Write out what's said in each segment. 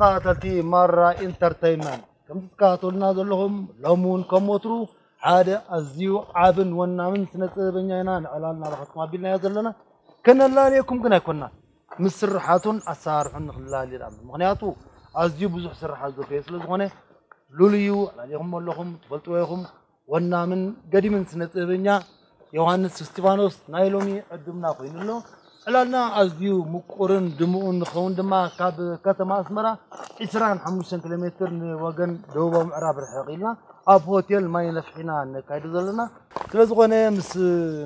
ብዛዕባ ተኸታተልቲ ማራ ኢንተርተይንመንት ከምቲ ትከታተሉና ዘለኹም ሎሚ እውን ከም ወትሩ ሓደ ኣዝዩ ዓብን ወናምን ስነ ጥበበኛ ኢና ንዕላልና ረኸትኩም ኣቢልናዮ ዘለና ከነላልየኩም ግን ኣይኮንናን ምስ ስራሓቱን ኣሰራርሑን ንክላልየ ዳ ምክንያቱ ኣዝዩ ብዙሕ ስራሓት ዘፍየ ስለ ዝኾነ ሉልዩ ኣላልየኩም ኣለኹም ትፈልጥዎ ኢኹም ወናምን ገዲምን ስነ ጥበበኛ ዮሃንስ እስጢፋኖስ ናይ ሎሚ ዕድምና ኮይኑ ኣሎ ዕላልና ኣዝዩ ምቁርን ድሙኡን ንኸውን ድማ ካብ ከተማ ኣስመራ 25 ኪሎ ሜትር ንወገን ደቡባዊ ምዕራብ ርሕቕ ኢልና ኣብ ሆቴል ማይ ነፍሒና ነካይዱ ዘለና ስለ ዝኾነ ምስ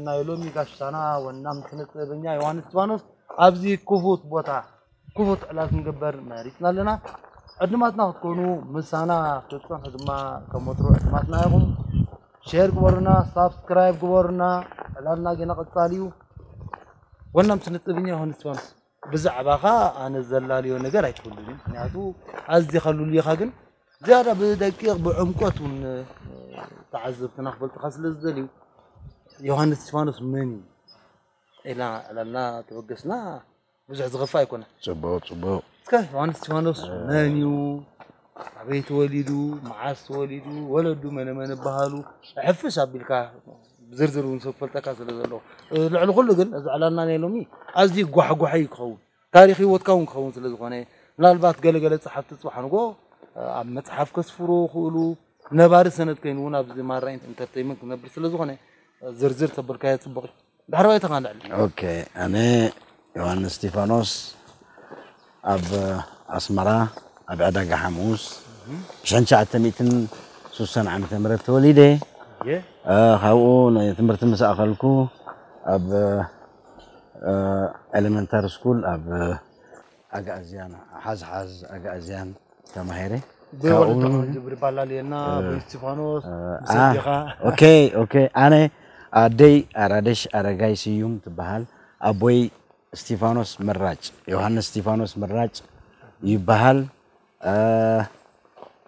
ናይ ሎሚ ጋሽታና ወናም ስነ ጥበበኛ ዮሃንስ እስጢፋኖስ ኣብዚ ክፉት ቦታ ክፉት ዕላል ክንገበር መሪፅና ኣለና ዕድማትና ክትኮኑ ምሳና ክትፀንሑ ድማ ከም ወትሮ ዕድማትና ኢኹም ሼር ግበሩና ሳብስክራይብ ግበሩና ዕላልና ገና ቀፃሊ እዩ ወናም ስነ ጥበበኛ ዮሃንስ እስጢፋኖስ ብዛዕባኻ ኣነ ዘላልዮ ነገር ኣይትፈልዩን ምክንያቱ ኣዝኻ ሉልይኻ ግን ዝያዳ ብደቂቕ ብዕምቆት እውን ተዓዘብትና ክፈልጥካ ስለ ዝደልዩ ዮሃንስ እስጢፋኖስ መን እዩ ኢልና ዕላልና ተበገስና ብዙሕ ዝኸፋ ኣይኮነን ፅቡቅ ፅቡቅ እስከ ዮሃንስ እስጢፋኖስ መን እዩ ኣበይ ተወሊዱ መዓስ ተወሊዱ ወለዱ መነመን ይበሃሉ ሕፍስ ኣቢልካ ብዝርዝር እውን ሰብ ክፈልጠካ ስለ ዘለዎ ልዕሊ ኩሉ ግን እዚ ዕላልና ናይ ሎሚ ኣዝዩ ጓሕጓሒ ክኸውን ታሪክ ሂወትካ እውን ክኸውን ስለ ዝኾነ ምናልባት ገለገለ ፀሓፍቲ ፅባሕ ንጎ ኣብ መፅሓፍ ከስፍሩ ክእሉ ነባሪ ሰነድ ኮይኑ እውን ኣብዚ ማራ ኢንተርቴይንመንት ክነብር ስለ ዝኾነ ዝርዝር ተበልካዮ ፅቡቅ እዩ ድሕሪ ባይታ ንዕሊ ኦኬ ኣነ ዮሃንስ እስጢፋኖስ ኣብ ኣስመራ ኣብ ዕዳጋ ሓሙስ 1960 ዓመተ ምህረት ተወሊደ ካብኡ ናይ ትምህርቲ ምስ ኣኸልኩ ኣብ ኤሌመንታሪ ስኩል ኣብ ኣጋእዝያን ሓዝሓዝ ኣጋእዝያን ተማሂረ ብወለድኻ ጅብሪ ባላልየና ብእስጢፋኖስ ብሰዲኻ ኦኬ ኦኬ ኣነ ኣደይ ኣራደሽ ኣረጋይ ስዩም ትበሃል ኣቦይ እስጢፋኖስ ምራጭ ዮሃንስ እስጢፋኖስ ምራጭ ይበሃል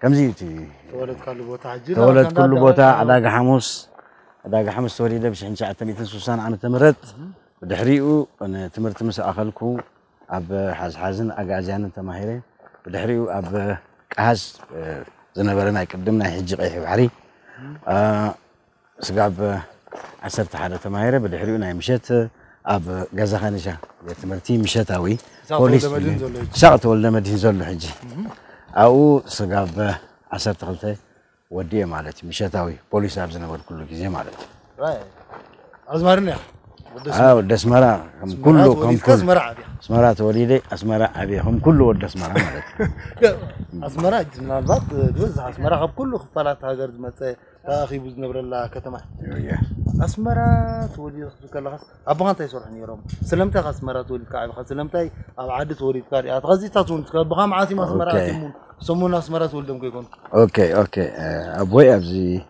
ከምዚ እዩ እቲ ተወለድካሉ ቦታ ሕጂ ተወለድኩሉ ቦታ ዕዳጋ ሓሙስ ዕዳጋ ሓሙስ ተወሊደ ብ1960 ዓመተ ምህረት ብድሕሪኡ ትምህርቲ ምስ ኣኸልኩ ኣብ ሓዝሓዝን ኣጋእዝያንን ተማሂረ ብድሕሪኡ ኣብ ቃሃስ ዝነበረ ናይ ቅድም ናይ ሕጂ ቀይሕ ባሕሪ ስጋብ 11 ተማሂረ ብድሕሪኡ ናይ ምሸት ኣብ ገዛ ኸንሻ ቤት ትምህርቲ ምሸታዊ ይስሐቅ ፖሊስ ተወልደ መድህን ዘሎ ሕጂ። ይስሐቅ ተወልደ መድህን ዘሎ ሕጂ ኣብኡ ስጋብ 12 ወዲየ ማለት እዩ ምሸታዊ ፖሊስ ኣብ ዝነበርኩሉ ግዜ ማለት እዩ ራይ ኣዝማርና እያ ወደ ኣዎ ወደ ኣስመራ ከም ኩሉ ከም ወሊድካ ኩሉ ኣስመራ ዓብያ ኣስመራ ተወሊደ ኣስመራ ዓብየ ከም ኩሉ ወዲ ኣስመራ ማለት እዩ ኣስመራ ሕጂ ምናልባት ዝበዝሕ ኣስመራ ካብ ኩሉ ክፋላት ሃገር ዝመፀ ተኣኺቡ ዝነብረላ ከተማ እዩ። ኣስመራ ተወሊድ ክትብል ከለኻስ ኣቦኻ እንታይ ይሰርሑ ነይሮም ስለምንታይ ካ ኣስመራ ተወሊድካ ዓብኻ ስለምንታይ ኣብ ዓዲ ተወሊድካ ዲኣ ተኸዚታት እውን ኣቦኻ መዓሲም ኣስመራ ኦኬ። سمونا اسمرا تولدم كيكون أوكي أوكي أبوي ابزي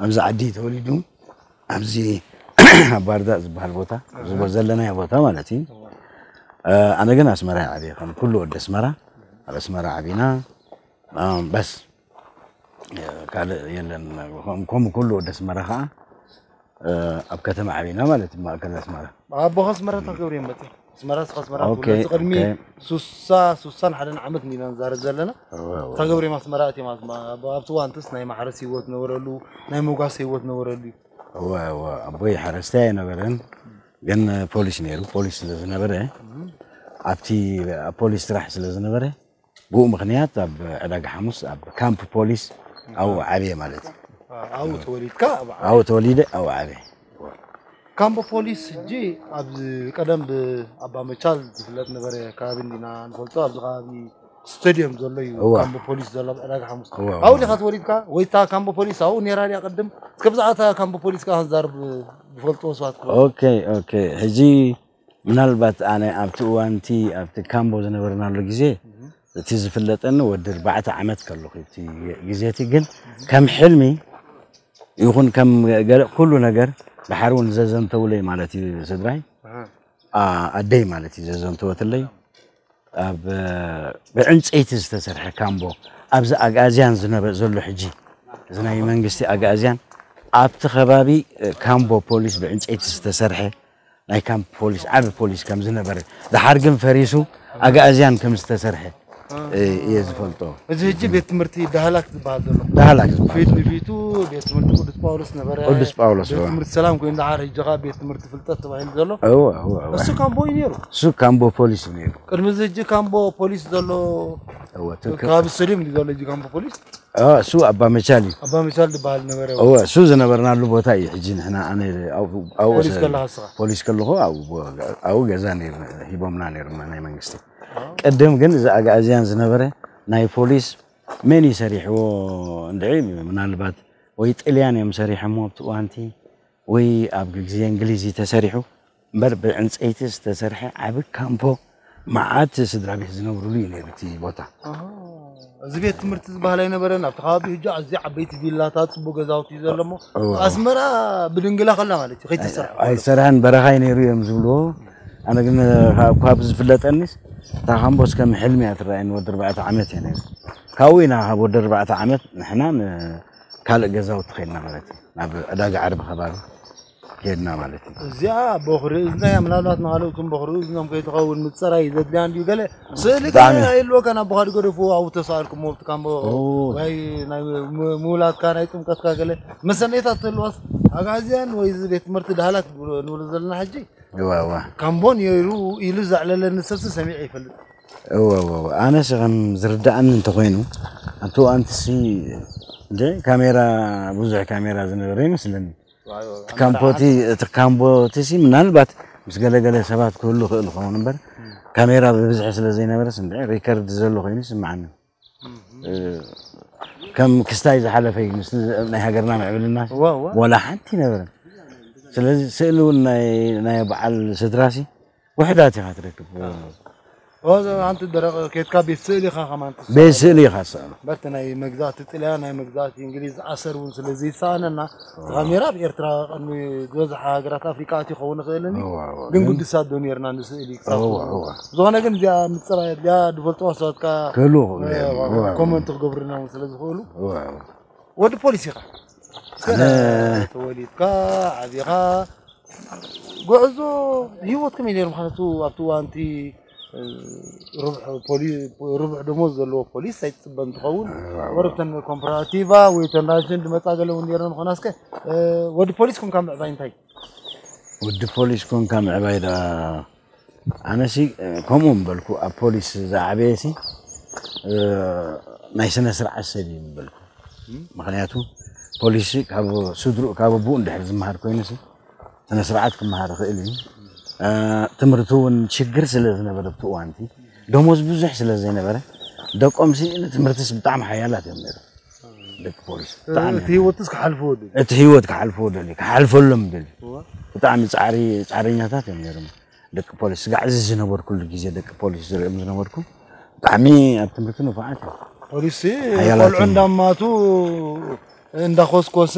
ابزي عدي تولدو ابزي باردا زبال بوتا زبال زلنا يا بوتا مالتي أنا جن اسمرا عبي كان كله ود اسمرا على اسمرا عبينا بس قال يلن كم كله ود اسمرا خا اب كتم عبينا مالتي ما كان اسمرا ابو خاص اسمرا تقورين بتي ኣስመራ ኣቦኻ ኣስመራ ተገብሩ እዮም መፅእ ኣስመራ ስኻ ኣስመራ ኦኬ፣ ተወለድቲ ቅድሚ ኦኬ። ሱሳ ሱሳን ሓደን ዓመት ኒና ንዛረብ ዘለና ተገብሩ እዮም ኣስመራ እትዮም ኣብቲ እዋንትስ ናይ ማሕረስ ሂወት ነበረሉ ናይ ሞጓስ ሂወት ነበረሉ እዩ እወ እወ ኣቦይ ሓረስታይ ኣይነበረን ግን ፖሊስ ነይሩ ፖሊስ ስለ ዝነበረ ኣብቲ ኣብ ፖሊስ ስራሕ ስለ ዝነበረ ብኡ ምክንያት ኣብ ዕዳጋ ሓሙስ ኣብ ካምፕ ፖሊስ ኣብኡ ዓብየ ማለት እዩ ኣብኡ ተወሊድካ ኣብ ኣብኡ ተወሊደ ኣብኡ ዓብየ ካምቦ ፖሊስ ሕጂ ኣብዚ ቀደም ብኣባ መቻል ዝፍለጥ ነበረ ከባቢ እንዲና ንፈልጦ ኣብዚ ከባቢ ስታድዮም ዘሎ እዩ እዋ። ካምቦ ፖሊስ ዘሎ ኣብ ዕዳጋ ሓሙስ እዋ፣ ኣብኡ ዲኻ ተወሊድካ ወይ እታ ካምቦ ፖሊስ ኣብኡ ነራ ድያ ቅድም እስከ ብዛዕባ እታ ካምቦ ፖሊስ ከዓ ክንዛርብ ዝፈልጥዎ ሰባት ክህሉ። ኦኬ ኦኬ ሕጂ ምናልባት ኣነ ኣብቲ እዋንቲ ኣብቲ ካምቦ ዝነበርናሉ ግዜ እቲ ዝፍለጠኒ ወዲ ኣርባዕተ ዓመት ከለኹ እቲ ግዜ እቲ ግን ከም ሕልሚ ይኹን ከም ገለ ኩሉ ነገር ድሓር እውን ዘዘንተውለይ ማለት እዩ ስድራይ አ- ኣደይ ማለት እዩ ዘዘንተወትለይ ኣብ ብዕንፀይቲ ዝተሰርሐ ካምቦ ኣብዚ ኣጋዝያን ዝነበ ዘሎ ሕጂ እዚ ናይ መንግስቲ ኣጋዝያን ኣብቲ ከባቢ እ፣ ካምቦ ፖሊስ ብዕንፀይቲ ዝተሰርሐ ናይ ካምፕ ፖሊስ ዓብ ፖሊስ ከም ዝነበረ ድሓር ግን ፈሪሱ ኣጋእዝያን ከም ዝተሰርሐ እየ ዝፈልጦ እዚ ሕጂ ቤት ትምህርቲ ዳህላክ ዝበሃል ዘሎ ዳህላክ ዝበሃል ፊት ንፊቱ ቤት ትምህርቲ ቅዱስ ጳውሎስ ነበረ ቅዱስ ጳውሎስ ቤት እዋ ትምህርቲ ሰላም ኮይኑ ዳሓር ሕጂ ኸ ቤት ትምህርቲ ፍልጠት ተባሂሉ ዘሎ እዋ እዋ እዋ እሱ ካምቦ እዩ ነይሩ እሱ ካምቦ ፖሊስ እዩ ነይሩ ቅድሚ እዚ ሕጂ ካምቦ ፖሊስ ዘሎ እዋ ትክክል ከባቢ ስታዲየም እዩ ዘሎ ሕጂ ካምቦ ፖሊስ እዋ እሱ ኣባ መቻል እዩ ኣባ ምሳል ዝበሃል ነበረ እዋ እሱ ዝነበርናሉ ቦታ እዩ ሕጂ ንሕና ኣነ ኣብኡ ኣብኡ ፖሊስ ሰ- ከለካ ስኻ ፖሊስ ከለኹ ኣብኡ ኣብኡ ገዛ ነይሩ ሂቦምና ነይሩና ናይ መንግስቲ ቅድም ግን እዚ ኣጋእዝያን ዝነበረ ናይ ፖሊስ መን እዩ ሰሪሕዎ እንድዒ ምናልባት ወይ ጣልያን እዮም ሰሪሖሞ ኣብቲ እዋንቲ ወይ ኣብ ግዜ እንግሊዝ እዩ ተሰሪሑ እምበር ብዕንፀይቲ ዝተሰርሐ ዓብ ካምፖ መዓት ስድራ ቤት ዝነብሩሉ እዩ ነይሩ እቲ ቦታ እዚ ቤት ትምህርቲ ዝበሃል ኣይነበረን ኣብቲ ከባቢ ሕጂ ኣዝዩ ዓበይቲ ቪላታት ፅቡቅ ገዛውቲ እዩ ዘሎ ሞ እዋ። ኣስመራ ብድንግላ ከላ ማለት እዩ ከይተሰርሐ ኣይሰርሐን በረኻይ ነይሩ እዮም ዝብልዎ ኣነ ግን ካብ- ካብ ዝፍለጠኒስ እታ ካምቦስ ከም ሕልሚ እያ ትረኣየኒ ወዲ ኣርባዕተ ዓመት እያ ነይሩ ካብኡ ኢና ወዲ ኣርባዕተ ዓመት ንሕና ካልእ ገዛውቲ ከድና ማለት እዩ ናብ ዕዳጋ ዓርቢ ከባቢ ከድና ማለት እዩ እዚኣ በኽሪ እዝና እያ ምናልባት ንካልኦቱም በኽሪ እዝኖም ከይትኸውን ምፅራይ ዘድልያ እንድዩ ገለ ስእሊ ኣይልወካ ናብ ብኻዲ ገደፉ ኣብኡ ተሳልኩሞ ኣብቲ ካምቦ ኦ። ወይ ናይ ምውላድካ ናይ ጥምቀትካ ገለ መሰነይታት ተልዋስ ኣጋዝያን ወይ ቤት ትምህርቲ ዳህላት ንብሎ ዘለና ሕጂ እዋ እዋ ካምቦን ነይሩ ኢሉ ዘዕለለኒ ሰብሲ ሰሚዐ ይፈልጥ እዋ እዋ እዋ ኣነስ ከም ዝርዳእኒ እንተኮይኑ ኣብቲ እዋንትሲ እንደ ካሜራ ብዙሕ ካሜራ ዝነበረ ይመስለኒ እቲ ካምፖቲ እቲ ካምቦቲ ሲ ምናልባት ምስ ገለገለ ሰባት ክህሉ ክእል ክኸውን እምበር ካሜራ ብብዝሒ ስለ ዘይነበረስ እንደ ሪከርድ ዘሎ ኮይኑ ይስማዓኒ እ፣ ከም ክስታይ ዝሓለፈ እዩ ምስ ናይ ሃገርና ምዕብልና ዋ ዋ ወላ ሓንቲ ነበረን ስለዚ ስእሊ እውን ናይ ናይ በዓል ስድራሲ ውሕዳት ኢኻ ትረክብ ኣንቲ ደረቕ ኬትካ ቤት ስእሊ ኢኻ ከማንቲ ቤት ስእሊ ኢኻ ትስእሎ በርቲ ናይ መግዛእቲ ጥልያ ናይ መግዛእቲ እንግሊዝ ዓሰር እውን ስለ ዘይሰኣነና እቲ ካሜራ ብኤርትራ ቅድሚ ዝበዝሓ ሃገራት ኣፍሪካ ኣት ይኸውን ይኽእልኒ ግን ጉድሳት ዶ ነርና ንስእሊ ክሳብ ዝኾነ ግን እዚኣ ምፅራይ እዚኣ ዝፈልጥዋ ሰባትካ ክህሉ ኮመንት ክገብሩና እውን ስለ ዝኽእሉ ወዲ ፖሊስ ኢኻ ተወሊድካ ዓብኻ ጉዕዞ ሂወት ከመይ ነይሩ ምክንያቱ ኣብቲ እዋንቲ ርቡዕ ደሞዝ ዘለዎ ፖሊስ ኣይትፅበ እንትኸውን ወረብተን ኮምፐራቲቫ ወይ ተን ራሽን ድመፃ ገለ እውን ነርና ምኾናስከ ወዲ ፖሊስ ኮንካ ምዕባይ እንታይ ወዲ ፖሊስ ኮንካ ምዕባይ ዳ ኣነሲ ከምኡ ምበልኩ ኣብ ፖሊስ ዝዓበየሲ ናይ ስነ ስርዓት ሰብ እዩ ምበልኩ ምክንያቱ ፖሊስ ካብ ስድሩ ካብ ኣቡኡ እንድሕር ዝመሃር ኮይኑሲ ስነ ስርዓት ክመሃር ይኽእል እዩ ትምህርቲ እውን ሽግር ስለ ዝነበረ ብቲ እዋንቲ ደሞዝ ብዙሕ ስለ ዘይነበረ ደቆምሲ ንትምህርትስ ብጣዕሚ ሓያላት እዮም ነይሮም ደቂ ፖሊስ ብጣዕሚ እቲ ሂወትስ ክሓልፍዎ ድል እቲ ሂወት ክሓልፍዎ ደልዩ ክሓልፈሎም ደልዩ ብጣዕሚ ፃዕሪ ፃዕረኛታት እዮም ነይሮም ደቂ ፖሊስ ስጋዕ እዚ ዝነበርኩሉ ግዜ ደቂ ፖሊስ ዝሪኦም ዝነበርኩ ብጣዕሚ ኣብ ትምህርቲ ንፉዓት እዮም ፖሊስ ሓያላት ቆልዑ እንዳማቱ እንዳኮስኮሰ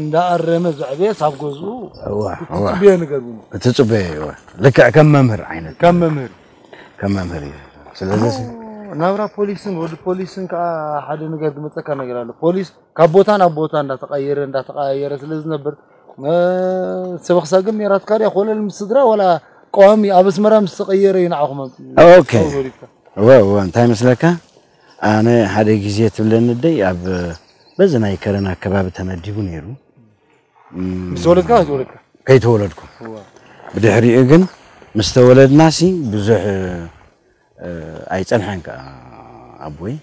እንዳኣረመ ዘዕብየ ሳብ ገዝኡ እዋ እዋ ፅብየ ነገር እውን እቲ ፅበየ እዋ ልክዕ ከም መምህር ዓይነት ካብ መምህር ከም መምህር እዩ ስለዚ ናብራ ፖሊስን ወዲ ፖሊስን ከዓ ሓደ ነገር ዝመፀካ ነገር ኣሎ ፖሊስ ካብ ቦታ ናብ ቦታ እንዳተቀየረ እንዳተቀያየረ ስለ ዝነብር ሰበክሳ ግን ሜራት ካድያ ኮለል ምስ ስድራ ወላ ቀዋሚ ኣብ ኣስመራ ምስ ተቀየረ እዩ ንዓኹም ኦኬ እዋ እዋ እንታይ መስለካ ኣነ ሓደ ግዜ ትብለኒ ደይ ኣብ በዚ ናይ ከረና ኣከባቢ ተመዲቡ ነይሩ። ምስ ወለድካ ወለድካ ከይተወለድኩ ብድሕሪኡ ግን ምስ ተወለድናሲ ብዙሕ ኣይፀንሐን ከዓ ኣቦይ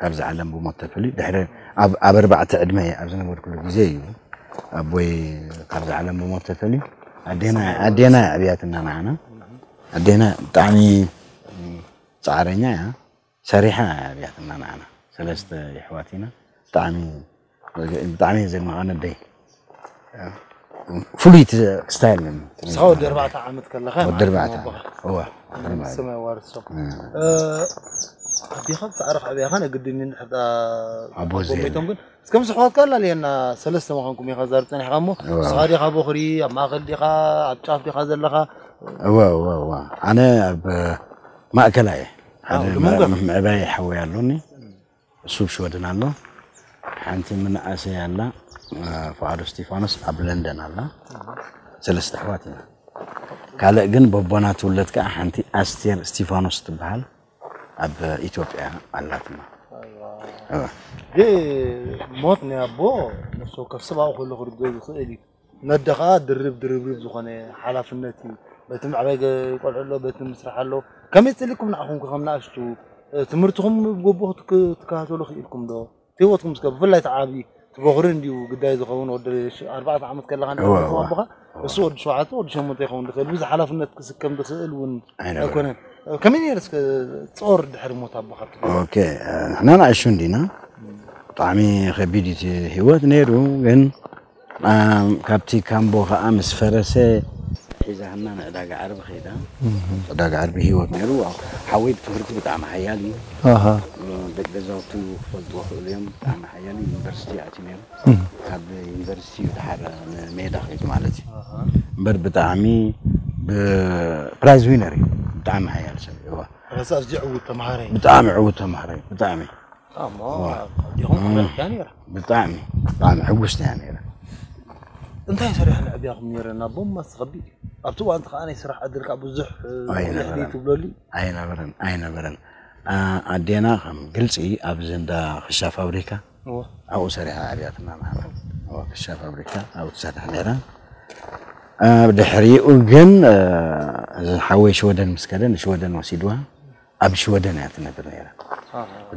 ካብዚ ዓለም ብሞት ተፈልዩ ድሕሪ ኣብ ኣርባዕተ ዕድመ ኣብ ዝነበርኩሉ ግዜ እዩ። ኣቦይ ካብዚ ዓለም ብሞት ተፈልዩ ኣዴና ዕብያትና ንዓና ኣዴና ብጣዕሚ ፃዕረኛ እያ ሰሪሓ ዕብያትና ንዓና ሰለስተ ኣሕዋት ኢና ብጣዕሚ ብጣዕሚ እየ ዘድንቐኒ ኣደይ ፍሉይ ስታይል ንስኻ ወዲ ኣርባዕተ ዓመት ከለኻ ወዲ ኣርባዕተ እዋ ሰማይ ዋርሶም ኣዴኻ ብፃዕሪ ዓብያኻ ነግድኒ ንድሕር ኣቦ ዘይ ጎሚቶም ግን እስከም ስሕዋትካ ኣላልየና ሰለስተ መኾንኩም ኢኻ ዛር ፀኒሕካ እሞ ንስኻ ዲኻ በኽሪ ኣብ ማእኸል ዲኻ ኣብ ጫፍ ዲኻ ዘለኻ እዋ እዋ እዋ ኣነ ኣብ ማእከላ እየ ሓደ ድሙንጋ? ምዕባይ ሓወይ ኣሎኒ እሱ ብሽወድን ኣሎ ሓንቲ ምንእሰይ ኣላ ፍቃዶ እስጢፋኖስ ኣብ ለንደን ኣላ ሰለስተ ኣሕዋት ኢና ካልእ ግን በቦና ትውለድ ከዓ ሓንቲ ኣስቴር እስጢፋኖስ ትበሃል ኣብ ኢትዮጵያ ኣላትና ግ ሞት ናይ ኣቦ ንሶ ከብ ሰብኣዊ ከሎ ክርገብ ዝኽእል እዩ ነደኻ ድርብ ድርብርብ ዝኾነ ሓላፍነት እዩ በቲ ምዕባይ ቆልዑ ኣሎ በቲ ምስራሕ ኣሎ ከመይ ፀሊኩም ንዓኹም ከም ንኣሽቱ ትምህርትኩም ብጎቦ ክትከታተሉ ክኢልኩም ዶ ሂወትኩም ስከ ብፍላይ ተዓቢ ትበኽሪ እንዲሁ ግዳይ ዝኸውን ወዲ ኣርባዕተ ዓመት ከለካ ኣቦኻ እሱ ወዲ ሸውዓተ ወዲ ሸሞንተ ይኸውን ድኽእል ብዙሕ ሓላፍነት ክስከም ዝኽእል እውን ኣይኮነን ከመይ ነይሩ እስከ ፆር ድሕሪ ሞት ኣቦኻ ኦኬ ንሕና ንኣሹ እንዲና ብጣዕሚ ከቢድ እቲ ሂወት ነይሩ ግን ካብቲ ካምቦ ከዓ ምስ ፈረሰ حزامنا داق عرب خيدا داق عرب هي وميرو حويت فكرت بتاع محيالي أها دق دزوتو فض وحوليم بتاع محيالي يونيفرسيتي اتمير كاب يونيفرسيتي تحر ميدا خيت مالتي بر بتعمي برايز وينري بتاع محيال سبيوا رساس جعو تمهرين بتعمي عو تمهرين بتعمي آه ما يهم ثاني بتعمي بتعمي عوس ثاني ነይራ እንታይ ሰሪሕ ንዕብያኹም ነይረና ቦማ ዝኸቢድ እዩ ኣብቲ እዋን ከዓ ናይ ስራሕ ዕድልካ ብዙሕ ኣይነበረን። ትብለሉ ኣይነበረን ኣይነበረን ኣዴና ከም ግልፂ ኣብዚ እንዳ ክሻ ፋብሪካ ኣብኡ ሰሪሓ ዕብያትና ማሕበር ክሻ ፋብሪካ ኣብኡ ትሰርሕ ነይራ ድሕሪኡ ግን እዚ ሓወይ ሽወደን ምስ ከደ ንሽወደን ወሲድዋ ኣብ ሽወደን እያ ትነብር ነይራ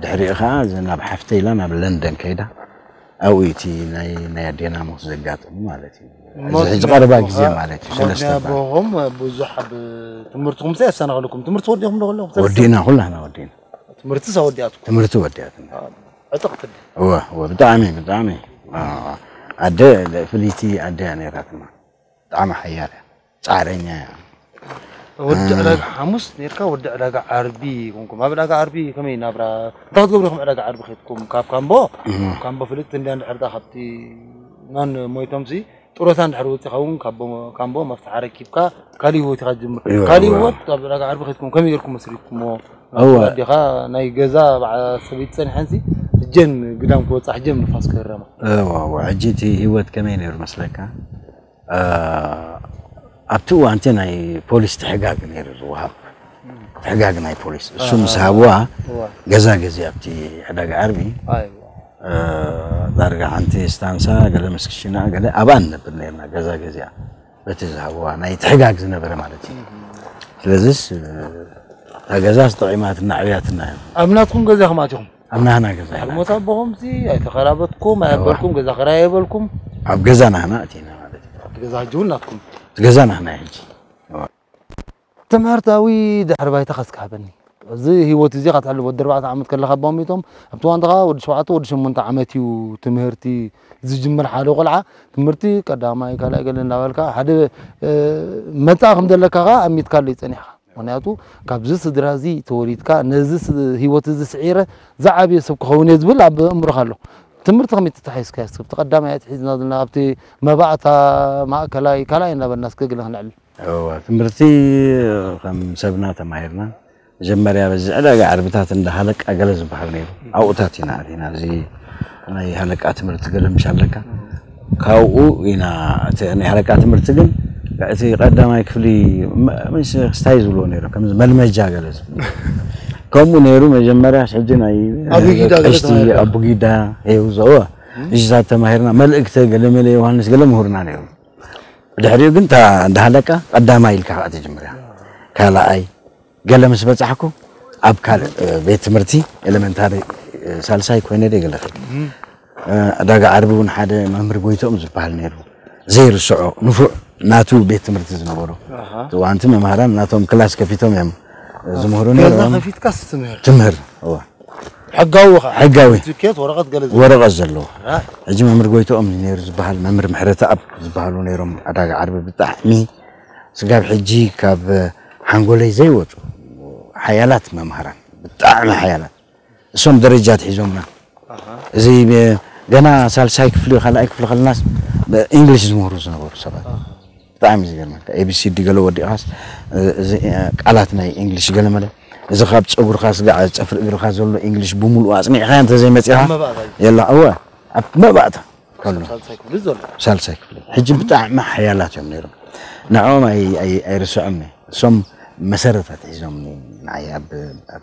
ድሕሪኡ ከዓ እዚ ናብ ሓፍተ ኢላ ናብ ለንደን ከይዳ أو إتي ناي ناي دينا مخزقات مالتي زي قربا جزي مالتي سلسة بهم بزحب تمرتكم سيف سنة لكم تمرت وديهم لهم لهم ودينا كلنا ودينا تمرت سا ودياتكم تمرت ودياتنا عتقت هو هو بدعمي بدعمي أدي فليتي أدي أنا راكما طعم حيالة تعرينا يعني ነይራትና ብጣዕሚ ሓያል እያ ፃዕረኛ እያ ወዲ ዕዳጋ ሓሙስ ነርካ ወዲ ዕዳጋ ዓርቢ ኮንኩም ኣብ ዕዳጋ ዓርቢ ከመይ ናብራ እንታይ ክትገብሩ ኢኹም ዕዳጋ ዓርቢ ከይድኩም ካብ ካምቦ ካምቦ ፍልጥቲ እንድያ እንድሕርዳ ካብቲ ናን ሞይቶምሲ ጡረታ እንድሕር ወፂኻ እውን ካምቦ መፍትሓ ረኪብካ ካሊእ ሂወት ኢኻ ትጅምር እወ፣ ካሊእ እወ። ሂወት ኣብ ዕዳጋ ዓርቢ ከይድኩም ከመይ ጌርኩም መስሪትኩሞ እወ። ኣዴኻ ናይ ገዛ በዓ ሰበይቲ ፀኒሐንሲ ሕጀን ግዳም ክወፃ ሕጀን ንፋስ ክህረማ እወ እወ ሕጂ እቲ ሂወት ከመይ ነይሩ መስለካ ኣብቲ እዋን እቲ ናይ ፖሊስ ትሕጋግ ነይሩ ዝወሃብ ትሕጋግ ናይ ፖሊስ እሱ ምስ ሃብዋ ገዛ ገዜ ኣብቲ ዕዳጋ ዓርቢ ኣይዋ ዳርጋ ሓንቲ ስታንሳ ገለ መስክሽና ገለ ኣብኣ ንነብር ነርና ገዛ ገዚኣ በቲ ዝሃብዋ ናይ ትሕጋግ ዝነበረ ማለት እዩ ስለዚስ እታ ገዛ ዝተቂማትና ዕብያትና እዩ ኣብ ናትኩም ገዛ ከማትኹም ኣብ ናህና ገዛ ኢና ሞት ኣቦኹም ሲ ኣይተኸራበትኩም ኣይበልኩም ገዛ ክራይ ኣይበልኩም ኣብ ገዛ ናህና እቲና ማለት እዩ እቲ ገዛ ሕጂ እውን ናትኩም እቲ ገዛ ናህና ሕጂ ትምህርታዊ ድሕሪ ባይታ ከስካበኒ እዚ ሂወት እዚ ካትሕልፍ ወዲ ኣርባዕተ ዓመት ከለካ ኣባሚቶም ኣብቲ እዋን ተኻ ወዲ ሸውዓተ ወዲ ሸሞንተ ዓመት እዩ ትምህርቲ ዝጅምር ሓደ ቆልዓ ትምህርቲ ቀዳማይ ካልኣይ ገለ እንዳበልካ ሓደ መፃእ ከም ዘለካ ኸ ኣሚትካ ኣሎ ይፀኒሕካ ምክንያቱ ካብዚ ስድራ እዚ ተወሊድካ ነዚ ስ- ሂወት እዚ ስዒረ ዝዓብየ ሰብ ክኸውን እየ ዝብል ኣብ እምሮኻ ኣሎ ትምህርቲ ከመይ ተተሓሒዝካ ስብ ተቀዳማይ ትሒዝና ዘለና ኣብቲ መባእታ ማእከላይ ካልኣይ እናበልና ስከግለ ክንዕል እወ ትምህርቲ ከም ሰብና ተማሂርና መጀመርያ በዚ ዕዳጋ ዓርብታት እንዳ ሃለቃ ገለ ዝበሃል ነይሩ ኣብኡታት ኢና ኣቲና እዚ ናይ ሃለቃ ትምህርቲ ገለ ምሽ ኣለካ ካብኡ ኢና እቲ ናይ ሃለቃ ትምህርቲ ግን እቲ ቀዳማይ ክፍሊ መ- ምስ ክስታይ ዝብልዎ ነይሩ ከምዚ መልመጃ ገለ ዝብል كمونيرو مجمرة حجنا أشتي أبو جدا هيو زوا إيش ذات مهرنا مل إكتر قال مل يوهانس قال مهرنا نيو دحري جن تا دهلك قدام أيل كه أتجمرة كلا أي قال مس بتحكو أب كال بيت مرتي إلمنتاري سالساي كونه دي قال داق عربون حدا مهمر قويتهم زبال نيرو زير السعو نفع ناتو بيت مرتي زنبورو وأنتم مهرام ناتهم كلاس كفيتهم يوم መምሃራን ናቶም ክላስ ከፊቶም እዮም ዝምህሩ ገዛ ነይሮም ከፊትካ ስትምህር ትምህር እወ ሕጋዊ ከዓ ሕጋዊ ትኬት ወረቐት ገለ ዝብል ወረቐት ዘለዎ አ- ሕጂ መምህር ጎይቶኦም ነይሩ ዝበሃል መምህር ምሕረተ ኣብ ዝበሃሉ ነይሮም ዕዳጋ ዓርቢ ብጣዕሚ ስጋብ ሕጂ ካብ ሓንጎለይ ዘይወፁ ሓያላት መምሃራን ብጣዕሚ ሓያላት እሶም ደረጃት ሒዞምና እዚ ብ- ገና ሳልሳይ ክፍሊ ካልኣይ ክፍሊ ከለናስ ብእንግሊሽ ዝምህሩ ዝነበሩ ሰባት ብጣዕሚ ዝገርመካ ኤቢሲዲ ገለ ወዲቕኻስ እዚ ቃላት ናይ እንግሊሽ ገለ መለ እዚ ካብ ፀጉርካ ስጋዕ ፀፍሪ እግርካ ዘሎ እንግሊሽ ብምሉእ ኣፅኒዕካ እንተዘይመፂኻ መባእታ እዩ። የላ እወ ኣብ መባእታ ከሎ ሳልሳይ ክፍሊ ዘሎ ሳልሳይ ክፍሊ ሕጂ ብጣዕሚ ሓያላት እዮም ነይሮም ንዕኦም ኣይ- ኣይ- ኣይርስዖም እሶም መሰረታት ሒዞም ንዓይ ኣብ ኣብ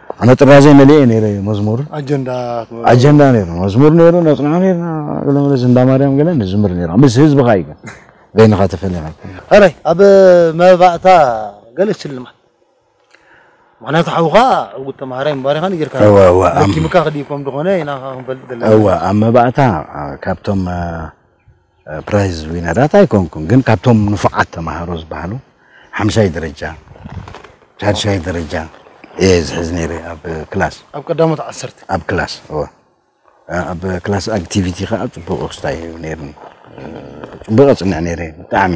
ቡጌርካ ናይ ሃለቃ ገለ ይቀፅልካ ናብ ናና ጌርካ የለን የብላን ነው? አይነበረ ላሎ ድሓር ምስ ገበሮ ክተኣስራ ደልየ እኳ አ ና ና ና ና አይነበረ አይነበረ ቢዳ ገሌልካ ወዲኻ አይነበረን ግን ኣብዚ እንዳ ማርያም ነይሩ ከምዚ መዝሙር ገለመለ ቅድም ምስ ዓበና ገለመለ ማለት ነቶ ብርሃን ፍኖተ ብርሃን ኣሃ ስልካ እዚ መዝሙር ምሻሎ ፅሒፎም ቦኻ መዓት መዝሙራት እዩ ነይሩ ኣነ ጥራዘይ መሊአ ነይረ መዝሙር ኣጀንዳ ኣጀንዳ ነይሩ መዝሙር ነይሩ ነፅናዕ ነርና ገለመለ እንዳ ማርያም ገለ ንዝምር ነይሩ ምስ ህዝብኻ እዩ ግን በይንኻ ተፈለማ ኣራይ ኣብ መባእታ ገለ ሽልማት ምክንያቱ ሓውኻ ዕውት ተምሃራይ ምባሪኻ ንጌርካ እወ እወ ኣም- ደኪምካ ክዲኮም ድኾነ ኢና ክንፈልጥ ዘለና እወ ኣብ መባእታ አ፣ ካብቶም አ፣ አ፣ ፕራይዝ ዊነራት ኣይኮንኩም ግን ካብቶም ንፉዓት ተማሃሮ ዝበሃሉ ሓምሳይ ደረጃ ሻድሻይ ደረጃ እየ ዝሕዝ ነይረ ኣብ ክላስ ኣብ ቀዳሞት ዓሰርተ ኣብ ክላስ እወ አ፣ ኣብ ክላስ ኣክቲቪቲ ከዓ ፅቡቅ ክስታይ እዩ ነይርኒ አ፣ ፅቡቅ ፅንዕ ነይረ ብጣዕሚ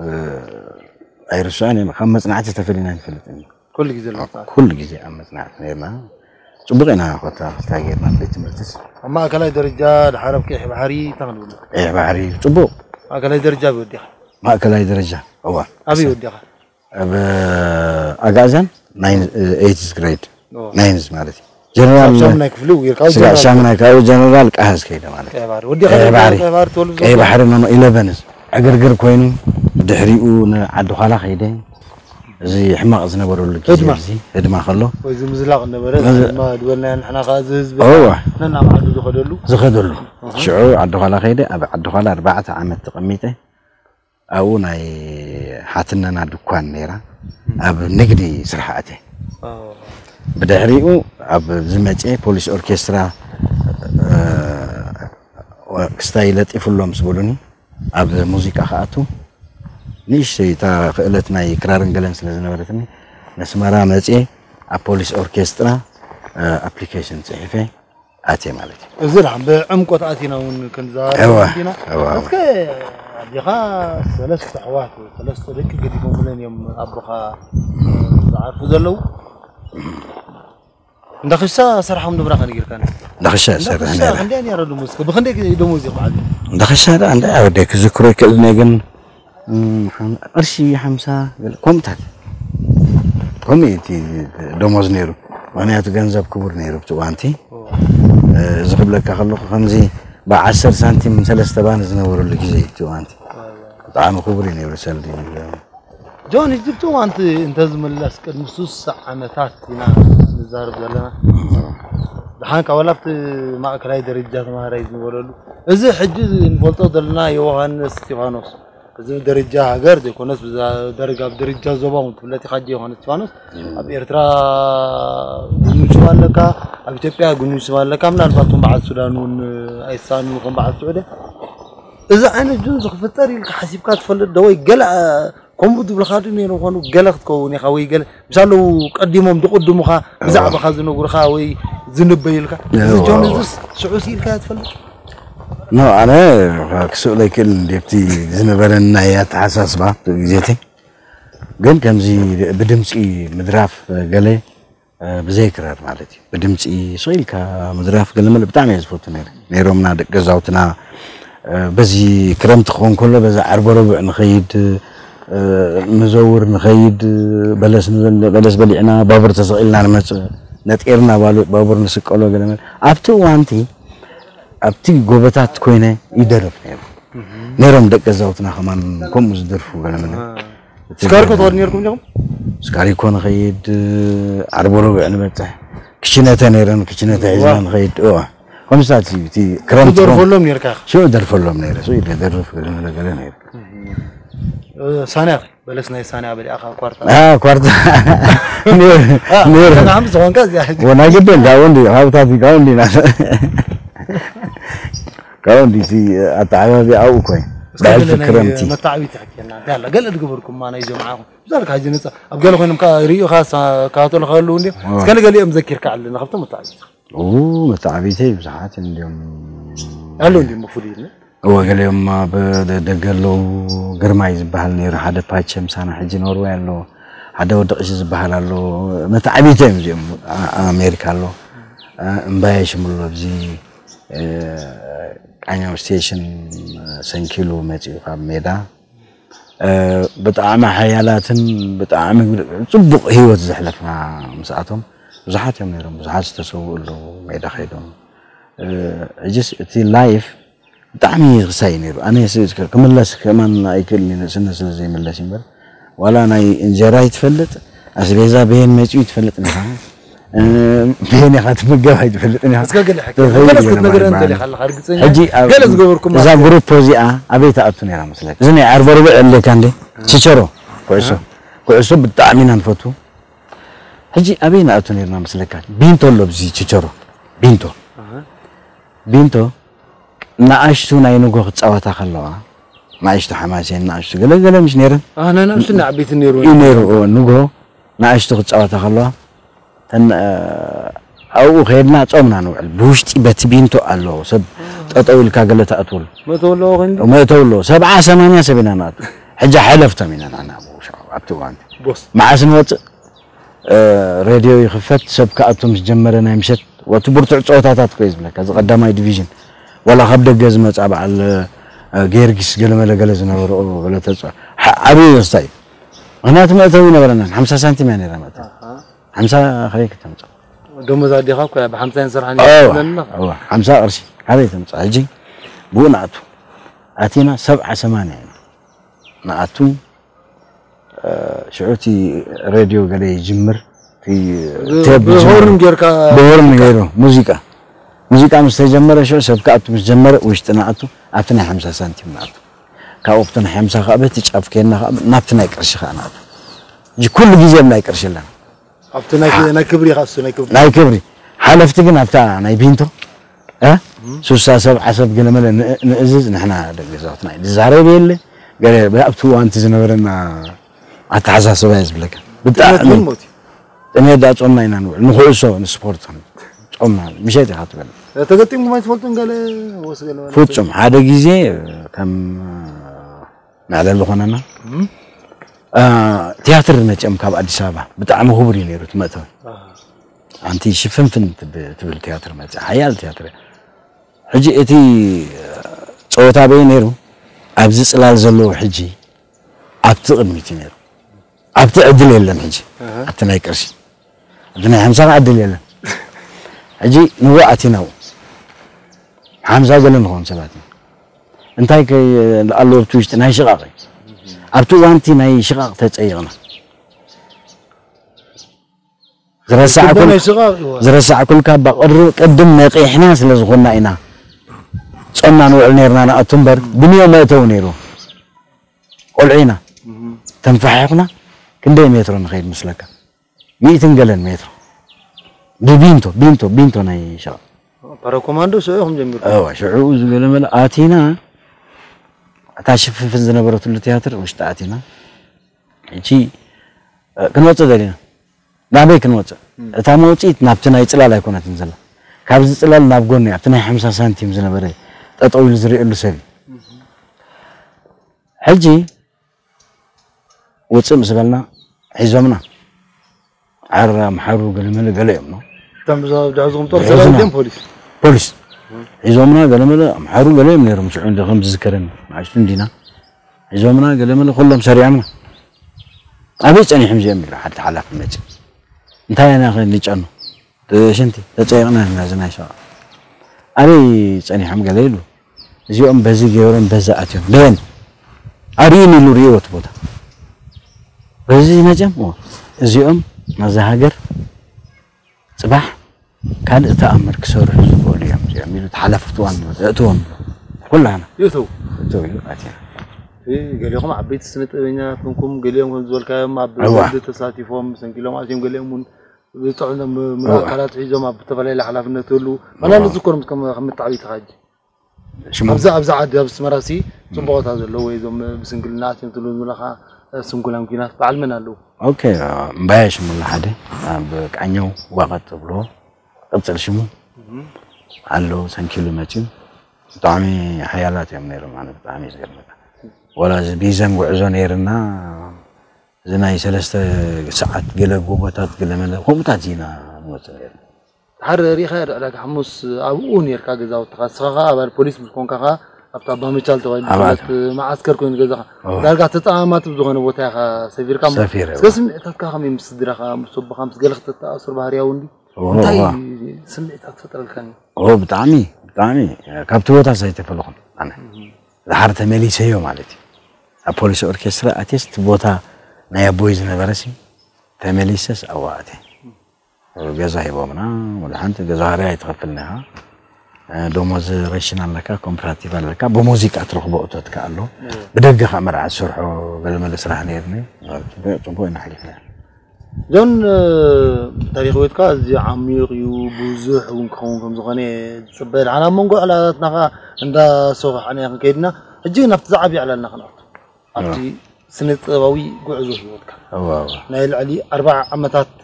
አ፣ ኣይርስዖን እየ ካብ መፅናዕቲ ተፈሊና ንፈልጥ ኩሉ ግዜ ልምፃእ ኩሉ ግዜ ኣብ መፅናዕቲ ነርና ፅቡቅ ኢና ኮታ ክስታይ ጌርና ቤት ትምህርትስ ኣብ ማእከላይ ደረጃ ድሓር ኣብ ቅሕ ባሕሪ ተኽንብሉ ኤ ባሕሪ ፅቡቅ ማእከላይ ደረጃ ብወዲኻ ማእከላይ ደረጃ እዋ ኣበይ ወዲኻ ኣብ ኣጋዛን ኤይትስ ግሬድ ኦ። ናይንዝ ማለት እዩ ጀነራል ሳምናይ ክፍሊ ጌርካ ኣብ ስጋ ጀነራል ሻምናይ ካብኡ ጀነራል ቃሃዝ ከይደ ማለት እዩ ቀይ ባሕሪ ወዲኻ ቀይ ባሕሪ ቀይ ባሕሪ ትወልድ ቀይ ባሕሪ ኖ ኢለቨንስ ዕግርግር ኮይኑ ድሕሪኡ ንዓዲ ኋላ ከይደ እዚ ሕማቕ ዝነበረሉ ግዜ ህድማ። እዚ ህድማ ከሎ ወይ እዚ ምዝላቕ ነበረ ድማ ድበልና ንሕና ከዓ እዚ ህዝቢ እዋ ነናብ ዓዱ ዝኸደሉ ዝኸደሉ ሽዑ ዓዲ ኋላ ከይደ ኣብ ዓዲ ኋላ ኣርባዕተ ዓመት ተቐሚጠ ኣብኡ ናይ ሓትነና ድኳን ነይራ ኣብ ንግዲ ስራሕ ኣትየ ብድሕሪኡ ኣብ ዝመፀ ፖሊስ ኦርኬስትራ አ፣ ክስታይ ለጢፍሎም ስበሉኒ ኣብ ሙዚቃ ከኣቱ ንእሽተይ እታ ክእለት ናይ ክራርን ገለን ስለ ዝነበረትኒ መስመራ መፅየ ኣብ ፖሊስ ኦርኬስትራ ኣፕሊኬሽን ፅሒፈ ኣትየ ማለት እዩ እዚ ዳ ብዕምቆት ኣቲና እውን ክንዛረብ እዋ፣ ኢና እዋ፣ እዋ። እስከ ኣዴኻ ሰለስተ ኣሕዋት ሰለስተ ደቂ ገዲሞም ብለን እዮም ኣቦኻ ዝዓርፉ ዘለው እንዳክሳ ስርሖም ንብራኸ ነጊርካ እንዳክሻ ዝሰርሕ እንዳክሳ ነይረ ክንደይ ነይረ ደሞዝ ብክንደይ ደሞዝ ይኽዓል እንዳክሻ ዳ እንታይ ኣብ ደይ ክዝክሮ ይክእልኒ ግን እም፣ ሓም- ቅርሺ ሓምሳ ገለ ከምኡታት ከምኡ እዩ እቲ ደሞዝ ነይሩ ምክንያቱ ገንዘብ ክቡር ነይሩ ብቲ እዋንቲ እ፣ ዝኽብለካ ከለኹ ከምዚ ብዓሰር ሳንቲም ሰለስተ ባን ዝነበረሉ ግዜ እዩ እቲ እዋንቲ ብጣዕሚ ክቡር እዩ ነይሩ ሰልዲ ጆን እጅብቲ ዋንቲ እንተዝምለስ ቅድሚ ሱሳ ዓመታት ኢና ንዛረብ ዘለና ድሓን ካብ ዋላ ኣብቲ ማእከላይ ደረጃ ተምሃራይ ዝነበረሉ እዚ ሕጂ ንፈልጦ ዘለና ዮሃንስ እስጢፋኖስ እዚ ደረጃ ሃገር ዘይኮነስ ብዛ ደረጃ ኣብ ደረጃ ዞባ እውን ትፍለጥ ኢኻ ዮሃንስ እስጢፋኖስ ኣብ ኤርትራ ጉኑሽም ኣለካ ኣብ ኢትዮጵያ ጉኑሽም ኣለካ ምናልባት ከም በዓል ሱዳን እውን ኣይሳኑ ከም በዓል ስዑደ እዚ ዓይነት ጁን ዝክፍጠር ኢልካ ሓሲብካ ትፈልጥ ዶ ወይ ገለ ከምኡ ትብልካ ድ ነይሩ ኮኑ ገለ ክትከውን ኢኻ ወይ ገለ ምሳለው ቀዲሞም ዝቅድሙኻ ብዛዕባኻ ዝነግሩኻ ወይ ዝንበይ ኢልካ እዚ ጆን እዚስ ሽዑ ሲኢልካ ትፈልጥ ኖ ኣነ ክስእሎ ይክእል ደብቲ ዝነበረን ናይ ኣተሓሳስባ ግዜቲ ግን ከምዚ ብድምፂ ምድራፍ ገለ እ፣ ብዘይ ክራር ማለት እዩ ብድምፂ ስኢልካ ምድራፍ ገለ መለ ብጣዕሚ እየ ዝፈቱ ነይረ ነይሮምና ደቂ ገዛውትና እ፣ በዚ ክረምቲ ክኾን ከሎ በዛ ዓርቦ ረቡዕ ንኸይድ እ፣ ንዘውር ንኸይድ በለስ ንበል- በለስ በሊዕና ባቡር ተሰቂልና ንመፅእ ነጢርና ባሉ- ባቡር ንስቀሎ ገለ መለ ኣብቲ እዋንቲ ኣብቲ ጎበታት ኮይነ ይደርፍ ነይሩ ነይሮም ደቂ ገዛውትና ከማን ከምኡ ዝደርፉ ገለ መለ ስካርኮ ትወድ ነርኩም ዲኹም ስካሪኮ ንኸይድ ዓርቦ ረቡዕ ንበፅሕ ክሽነተ ነይረን ክሽነተ ሒዝና ንኸይድ እዋ خمسة تي كرمت دور فلوم نير كاخ شو دور فلوم نير سوي اللي دور فلوم نير نير سانير بلسنا يسانير بلي آخر كوارتا آه كوارتا نير نير أنا عم زون كاز يا حجي يعني. وأنا جبت داون دي هاو تاتي كاون دي ناس كاون دي سي اتعامل بي أو كوين بعد كرمتي إيه، ما تعبي تحكي لنا. يلا قل قبركم ما أنا يجوا معاهم. ذلك حاجة نص أبقى لهم ريو خاص كاتل خلوني. كان قال لي مذكرك على خبطه ما تعبي. መታዓቢተይ ብዙሓት እንዲኦም ኣሎ እንዲ መፍሉይ ኢልና እወ ገሊኦም ኣብ ደገ ኣለዉ ግርማይ ዝበሃል ነይሩ። ሓደ ፓቸ ምሳና ሕጂ ኖርዌይ ኣሎ። ሓደ ወዲ ቅሺ ዝበሃል ኣሎ። መታዓቢተ እዮም እዚኦም ኣሜሪካ ኣሎ። አ፣ እምባያ ሽምሎ ኣብዚ እ፣ ዓኛው ስቴሽን ሰንኪሉ መፂኡ ካብ ሜዳ። ብጣዕሚ ሓያላትን ብጣዕሚ ፅቡቅ ሂወት ዘሕለፍና ምስኣቶም ብዙሓት እዮም ነይሮም ብዙሓት ዝተሰውኡ ኣለዉ ሜዳ ከይዶም ሕጂስ እቲ ላይፍ ብጣዕሚ ክሳይ ነይሩ ኣነ ክምለስ ከመን ኣይክእልኒ ንእስነ ስለ ዘይምለስ እምበር ዋላ ናይ እንጀራ ይትፈልጥ ኣስቤዛ ብሄን መፂኡ ይትፈልጥ ኒኻ ብሄን ኢኻ ትምገብ ኣይትፈልጥ ኒኻ እስከ ገለ ሕጂ ገለ እስከ ነገረን ገለ ካለካ እርግፀኛ ሕጂ ገለ ዝገበርኩም እዛ ግሩፕ እዚኣ ኣበይ ተኣቱ ነራ መስለክ እዚ ናይ ዓርቢ ርብዕ ኣለካ እንዴ ችቸሮ ኩዕሶ ኩዕሶ ብጣዕሚ ኢና ንፈቱ هجي أبين أبينا أتونيرنا مسلكات. بنتو لبزي تشجرو بنتو. بنتو تونا ناينوغو تصواتا خلوها نعشتو حماسين نعشتو قلا قلا مش نيرن آه أنا نفس نعبيت نيرو نيرو نعيش نعشتو تصواتا خلوها تن أو خيرنا تصومنا نوعل بوشتي بتبينتو الله سب تطول كاقلة أطول. ما تولو غن وما تولو سبعة ثمانية سبنا نات حجة حلفت من أنا أبو شعب. أبتوان مع سنوات ሬድዮ ይኽፈት ሰብ ካብኣቶም ዝጀመረ ናይ ምሸት ወቲ ብርቱዕ ፀወታታት ኮ ዝብለካ እዚ ቀዳማይ ዲቪዥን ዋላ ካብ ደገ ዝመፃ በዓል ጌርጊስ ገለመለ ገለ ዝነበሮ ገለ ተፅዕ ዓብዪ ደስታ እዩ ምክንያቱ መእተዊ ይነበረናን ሓምሳ ሳንቲም እያ ነራ መእተዊ ሓምሳ ከበይ ክተምፅእ ደሞዝ ኣዴኻ ኮ ብሓምሳን ስራሕን ሓምሳ ቅርሲ ኣበይ ተምፅእ ሕጂ ብኡ ንኣቱ ኣቲና ሰብዓ ሰማንያ ኢና ንኣቱ شعوتي راديو قال يجمر في تاب بهورم جيركا بهورم غيره. موسيقى. موسيقى مستجمرة شو؟ سبكاته مستجمرة واشتناعته عتنا حمسة سنتيم معته كأوبتنا حمسة خابة تشاف كنا نبتنا يكرش خانا كل جزء ما يكرش لنا. أبتنا أنا كبري خاص أنا كبري. لا كبري. حلفت جنا بتاع أنا بنتو. ها؟ سوسة سبعة سب جنا ملا نأزز نحنا دقيزاتنا الزهرة بيلي. قال أبتوا أنت زنبرنا ኣተሓሳስባ እየ ዝብለካ ብጣዕሚ ሞት ሞት ጥሜት ዳ ፆምና ኢና ንውዕል ንኩዕሶ ንስፖርት ፆምና ምሸት ኢኻ ትበል እዩ ተገጢምኩም ኣይትፈልጡን ገለ ወስ ገለ ፍፁም ሓደ ግዜ ከም መዕለሊ ኮነና ቲያትር መፅኦም ካብ ኣዲስ ኣበባ ብጣዕሚ ክቡር እዩ ነይሩ እቲ መእተዊ ኣንቲ ሽፍንፍን ትብ- ትብል ቲያትር መፅእ ሓያል ቲያትር እያ ሕጂ እቲ ፀወታ በይ ነይሩ ኣብዚ ፅላል ዘለዎ ሕጂ ኣብቲ ቅድሚት እዩ ነይሩ ኣብቲ ዕድል የለን ሕጂ ኣብቲ ናይ ቅርሲ ኣብቲ ናይ ሓምሳ ከዓ ዕድል የለን ሕጂ ንዎ ኣቲና ው ሓምሳ ገለ ንኾን ሰባት ኢና እንታይ ኣሎ ኣብቲ ውሽጢ ናይ ሽቓቕ እዩ ኣብቲ እዋን እቲ ናይ ሽቓቕ ተፀይቕና ዝረሳዕ ኩል ናይ ሽቓቕ እዩ ዝረሳዕ ኩልካ በቅሪ ቅድም ነቂሕና ስለ ዝኾና ኢና ፀምና ንውዕል ነርና ንኣቱ እምበር ብንዮ መእተው ነይሩ ቆልዑ ኢና كندي متر نخيل مسلك مئتين قلن متر ببينتو بينتو بينتو ناي شاء برا كوماندو سويهم جنبي أوه شعو زقول ملا آتينا أتعشف في زنا برا تلو تياتر وش تعتينا شي كنوتا دلنا نابي كنوتا تاموتي نابتنا يطلع لا يكون تنزل كابز يطلع ناب جون نابتنا 50 سنتيم زنا برا تطول زري له سبي حجي وتصم سبلنا عزمنا عرى محرو قلمنا قلمنا تم زاد عزم طور سلام بوليس. بوليس. عزمنا قلمنا محرو قلمنا يرم شعون ده خمس ذكرنا عشرين دينا عزمنا قلمنا كلهم سريعنا أبيت أني حمزة يمر حتى حلاف ميت. انتهى أنا خلينا نجعنه شنتي؟ تتعيقنا هنا زنا شاء أري أني حمقة ليلو زيهم بزي جيرون بزاءتهم. لين أريني لوريوت بوده ኣትዮም ደን ኣርዩን ኢሉ ርኢዎ እቲ ቦታ በዚ መፅኦም ኦ፣ እዚኦም ናዛ ሃገር ፅባሕ ካልእ ተኣምር ክሰርሑ ዝኽእሉ እዮም እዚኦም ኢሉ ተሓላፍቲ ዋን እእትዎም ኩላና የተው እትው ኢሉ ኣትያ ገሊኦም ዓበይቲ ስነ ጥበበኛታት ኮንኩም ገሊኦም ከም ዝበልካዮም ኣብ እዋ። ወልዲ ተሳቲፎም ሰንኪሎም ኣትዮም ገሊኦም እውን ብጥዕኖም ምራካላት ሒዞም ኣብ ዝተፈላለዩ ሓላፍነት ህሉ መና ንዝኮኖም ከም ምጣዕቢ ተኻጅ ሽሙ ኣብዛ ኣብዛ ዓዲ ኣብ ስመራሲ ፅቡቆታ ዘለዎ እዞም ብስንግልና ኣትዮም ትብሉ ዝብለካ ስንኩላን ኩናት በዓል መን ኣለዉ ኦኬ እምባያ ሽሙ ላ ሓደ ኣብ ቃኘው ዋቐጥ ብሎ ቅፅል ሽሙ ኣሎ ሰንኪሉ መፅዩ ብጣዕሚ ሓያላት እዮም ነይሮም ኣነ ብጣዕሚ እዩ ዝገርመካ ወላ እዚ ቢዘን ጉዕዞ ነይርና እዚ ናይ ሰለስተ ሰዓት ገለ ጎቦታት ገለ መለ ከምኡታት ኢና ንወፅእ ነርና ድሓር ሪኢኻ ዕዳጋ ሓሙስ ኣብኡ ነርካ ገዛውትኻ ንስኻ ከዓ ኣባል ፖሊስ ምስ ኮንካ ከዓ ኣብታ ኣባመቻል ተባሂሉ ኣባል። ዝፍለጥ ማዓስከር ኮይኑ ገዛኻ ዳርጋ ተፃማማት ብዝኾነ ቦታ ኢኻ ሰፊርካ እሞ ሰፊረ፣ እስከ ስምዒታትካ ከመይ ምስ ስድራኻ ምስ ወቦኻ ምስ ገለ ክትተኣሰር ባህርያው እንዲ ኦ፣ እንታይ ዋ። ስምዒታት ፈጥረልካኒ ኦ ብጣዕሚ ብጣዕሚ ካብቲ ቦታ ዘይተፈለኹን ኣነ ድሓር ተመሊሰዮ ማለት እዩ ኣብ ፖሊስ ኦርኬስትራ ኣቴስ እቲ ቦታ ናይ ኣቦይ ዝነበረሲ ተመሊሰስ ኣብኡ ኣቴ ገዛ ሂቦምና ወደ ሓንቲ ገዛ ሃርያ ይትኸፍል ኒኻ ደሞዝ ረሽን ኣለካ ኮምፕራቲቭ ኣለካ ብሙዚቃ ትረኽቦ እቶትካ ኣሎ ብደገ ከዓ መርዓ ዝሰርሖ ገለመለ ስራሕ ነርኒ ፅቡቅ ኢና ሓሊፍና ጆን ታሪክ ቤትካ እዚ ዓሚቕ እዩ ብዙሕ እውን ክኸውን ከም ዝኾነ ዝፅበል ሓና ኣብ መንጎ ዕላላትና ከዓ እንዳሰውሓና ክንከይድና ሕጂ ናብቲ ዝዓብይ ዕላልና ክንኣቱ ኣብቲ ስነ ጥበባዊ ጉዕዞ ሂወትካ እዋ እዋ ናይ ልዕሊ ኣርባዕ ዓመታት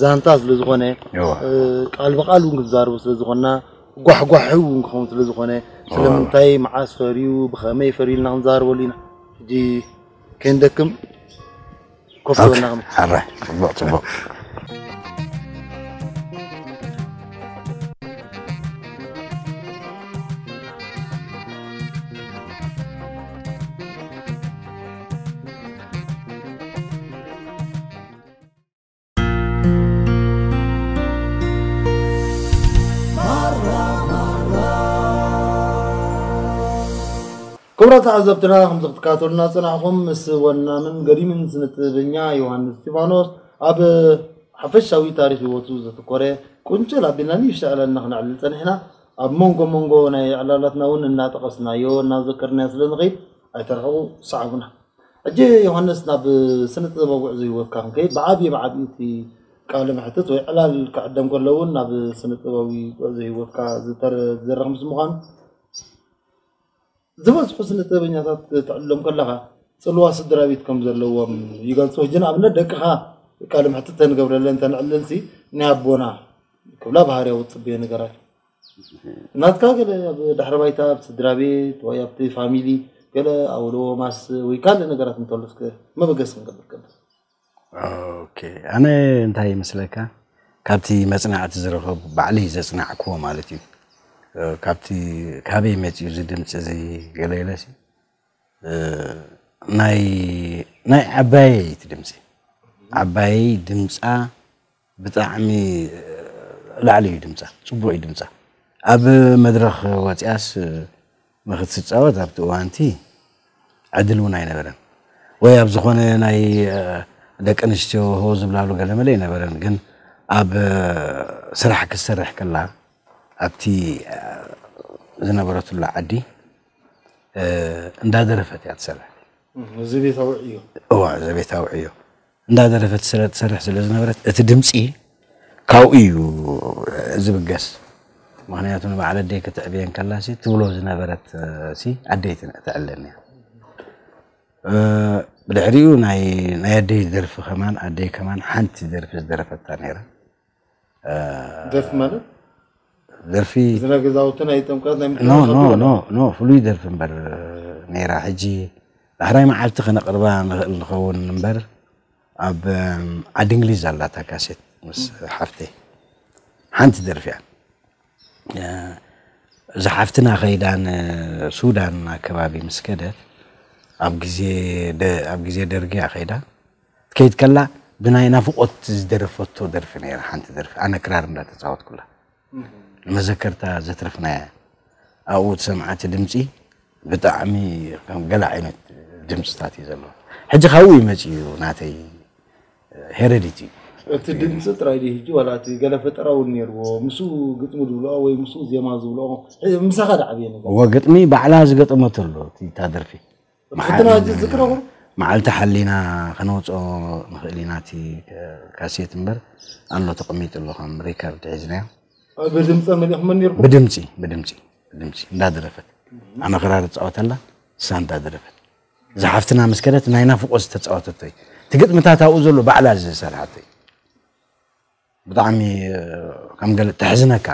ዛንታ ስለ ዝኾነ እዋ ቃል ብቃል እውን ክዛረቡ ስለ ዝኾና ጓሕጓሒ እውን ክኸውን ስለ ዝኾነ ስለምንታይ መዓስ ፈርዩ ብኸመይ ፈርዩ ኢልና ክንዛረበሉ ኢና ሕጂ ከንደክም ኮፍ ዝበልና ከመይ ሓራይ ፅቡቅ ፅቡቅ ክቡራት ተዓዘብትና ከም ክትከታተሉና ፀናሕኩም ምስ ወናምን ገሪምን ስነ ጥበበኛ ዮሃንስ እስጢፋኖስ ኣብ ሓፈሻዊ ታሪክ ሂወቱ ዘተኮረ ቁንጭል ኣቢልና ንእሽተይ ዕላልና ክነዕልል ፀኒሕና ኣብ መንጎ መንጎ ናይ ዕላላትና እውን እናጠቐስናዮ እናዘከርናዮ ስለ ንኸይድ ኣይተረኸቡ ሰዓቡና ሕጂ ዮሃንስ ናብ ስነ ጥበባዊ ጉዕዞ ሂወትካ ክንከይድ ብዓብዪ ብዓብዪ እቲ ቃለ መሕትት ወይ ዕላል ክዕደም ከሎ እውን ናብ ስነ ጥበባዊ ጉዕዞ ሂወትካ ዝተረ- ዝዘረኽ ምስ ምዃኑ ዝበዝሑ ስነ ጥበበኛታት ትዕሎም ከለካ ፅልዋ ስድራ ቤት ከም ዘለዎም ይገልፁ ሕጂ ንኣብነት ደቅኻ ቃል ምሕትት ተንገብረለን ተንዕልልሲ ናይ ኣቦና ክብላ ባህርያዊ ፅበየ ነገራት እናትካ ገለ ኣብ ዳሕረ ባይታ ኣብ ስድራ ቤት ወይ ኣብቲ ፋሚሊ ገለ ኣውሎ ማስ ወይ ካልእ ነገራት እንተሎስከ መበገስ ክንገብር ኣነ እንታይ ይመስለካ? ካብቲ መፅናዕቲ ዝረኸቡ ባዕለይ ዘፅናዕክዎ ማለት እዩ ካብቲ ካበይ መፅኡ እዚ ድምፂ እዚ ገለገለሲ እ፣ ናይ ዓባየይ እቲ ድምፂ ዓባየይ ድምፃ ብጣዕሚ ላዕሊ እዩ ድምፃ ፅቡቅ እዩ ድምፃ። ኣብ መድረክ ወፂያስ ንክትፃወት ኣብቲ እዋንቲ ዕድል እውን ኣይነበረን። ወይ ኣብ ዝኾነ ናይ ደቂ ኣንስትዮ ሆ ዝብላሉ ገለመለ ኣይነበረን። ግን ኣብ ስራሕ ክሰርሕ ከላ ኣብቲ እ፣ ዝነበረትሉ ዓዲ እ፣ እንዳደረፈት እያ ትሰርሕ እዚ ቤታዊ እዩ እዋ ዘቤታዊ ዕዮ እንዳደረፈት ስለ ትሰርሕ ስለ ዝነበረት እቲ ድምፂ ካብኡ እዩ ዝብገስ ምክንያቱ ንባዕል ኣደይ ክትዕብየን ከላሲ ትብሎ ዝነበረት እ፣ ሲ ኣደይ ትዕለኒ እያ እ፣ ብድሕሪኡ ናይ ናይ ኣደይ ደርፊ ከማን ኣደይ ከማን ሓንቲ ደርፊ ዝደረፈታ ነይራ ደርፊ ማለት ደርፊ እዚ ናይ ገዛውቲ ናይ ጥምቀት ናይ ኖ ኖ ኖ ኖ ፍሉይ ደርፊ እምበር ነይራ ሕጂ ዳሕራይ መዓልቲ ከነቅርባ ንኽእል ንኸውን እምበር ኣብ እም፣ ዓዲ እንግሊዝ ኣላታ ካሴት ምስ ሓፍተይ ሓንቲ ደርፊ እያ እ፣ እዛ ሓፍትና ከይዳን ሱዳን ኣከባቢ ምስ ከደት ኣብ ግዜ ደ- ኣብ ግዜ ደርጊ እያ ከይዳ ትከይድ ከላ ብናይ ናፍቆት ዝደረፈቶ ደርፊ ነይራ ሓንቲ ደርፊ ኣነ ክራር እንዳተፃወት ኩላ ንመዘከርታ ዘትረፍናያ ኣብኡ ትሰምዓቲ ድምፂ ብጣዕሚ ከም ገለ ዓይነት ድምፅታት እዩ ዘለዎ ሕጂ ካብኡ ይመፅ እዩ ናተይ ሄረዲት እዩ እቲ ድምፂ ጥራይ ድዩ ሕጂ ዋላ እቲ ገለ ፈጠራ እውን ነርዎ ምስኡ ግጥሚ ዝብልኦ ወይ ምስኡ ዜማ ዝብልኦ ምሳኻ ዳዕብየ ነገር ወገጥሚ ባዕላ ዝገጠመቶ ኣሎ እቲ እታ ደርፊ ሕትና ሕጂ ዝክረኹ መዓልቲ ሓሊና ከነውፅኦ ንኽእል ኢና እቲ ካሴት እምበር ኣሎ ተቐሚጡ ኣሎ ከም ሪከርድ ሒዝናዮ ብድምፀ መሊእኹም ነርኩም ብድምፂ ብድምፂ ብድምፂ እንዳደረፈት ኣነ ክራር ትፃወተላ እሳ እንዳደረፈት እዛ ሓፍትና ምስ ከደት ናይ ናፍቆ ዝተፃወተቶ እዩ እቲ ግጥምታት ኣብኡ ዘሎ ባዕላ ዝሰርሓቶ እዩ ብጣዕሚ እ፣ ከም ገለ ተሕዝነካ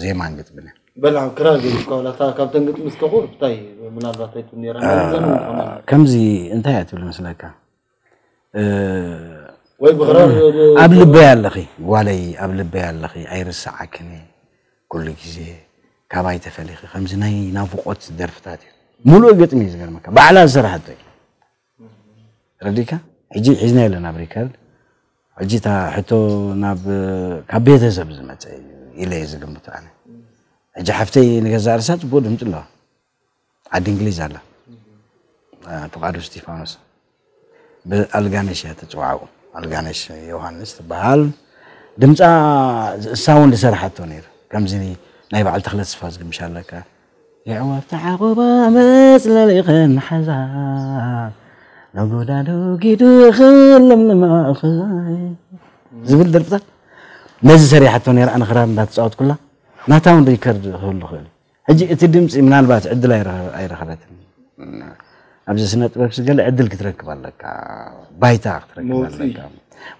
ዜማን ግጥምን እያ በላ ክራር ገሊፍካ ዋላታ ካብተን ግጥሚ እስከኹር እንታይ ምናልባት ኣይቱ ነራ ዘን እውን ትኾና ከምዚ እንታይ እያ ትብል መስለካ እ፣ ወይ ብክራር ኣብ ልበይ ኣለኺ ጓለይ ኣብ ልበይ ኣለኺ ኣይርስዓክኒ ኩሉ ግዜ ካባይ ተፈሊኺ ከምዚ ናይ ናፍቆት ደርፍታት እዩ ሙሉእ ገጥሚ እዩ ዝገርመካ ባዕላ ዝሰራሕቶ እዩ ረዲካ ሕጂ ሒዝና የለን ኣብ ሪከርድ ሕጂ እታ ሕቶ ናብ ካብ ቤተሰብ ዝመፀ እዩ ኢለ እየ ዝግምቶ ኣነ ሕጂ ሓፍተይ ንገዛ ርሳ ፅቡቅ ድምፂ ኣለዋ ዓዲ እንግሊዝ ኣላ ፍቃዱ ስቲፋኖስ ብኣልጋነሽ እያ ተፅዋዕኡ ኣልጋነሽ ዮሃንስ ትበሃል ድምፃ እሳ እውን ዝሰራሓቶ ነይሩ ከምዚ ናይ በዓል ተክለ ተስፋ ዝግምሻ ኣለካ የዕዋፍ ተዓቆባ መፅለሊኸን ሓዛ ነጎዳዶ ጊዱ ክለምልማእኸ ዝብል ደርፍታት ነዚ ሰሪሓቶ ነራ ኣነ ክራር እንዳተፃወት ኩላ ናታ እውን ሪከርድ ክህሉ ክእል ሕጂ እቲ ድምፂ ምናልባት ዕድል ኣይረኸበትን ኣብዚ ስነ ጥበብ ስገለ ዕድል ክትረክብ ኣለካ ባይታ ክትረክብ ኣለካ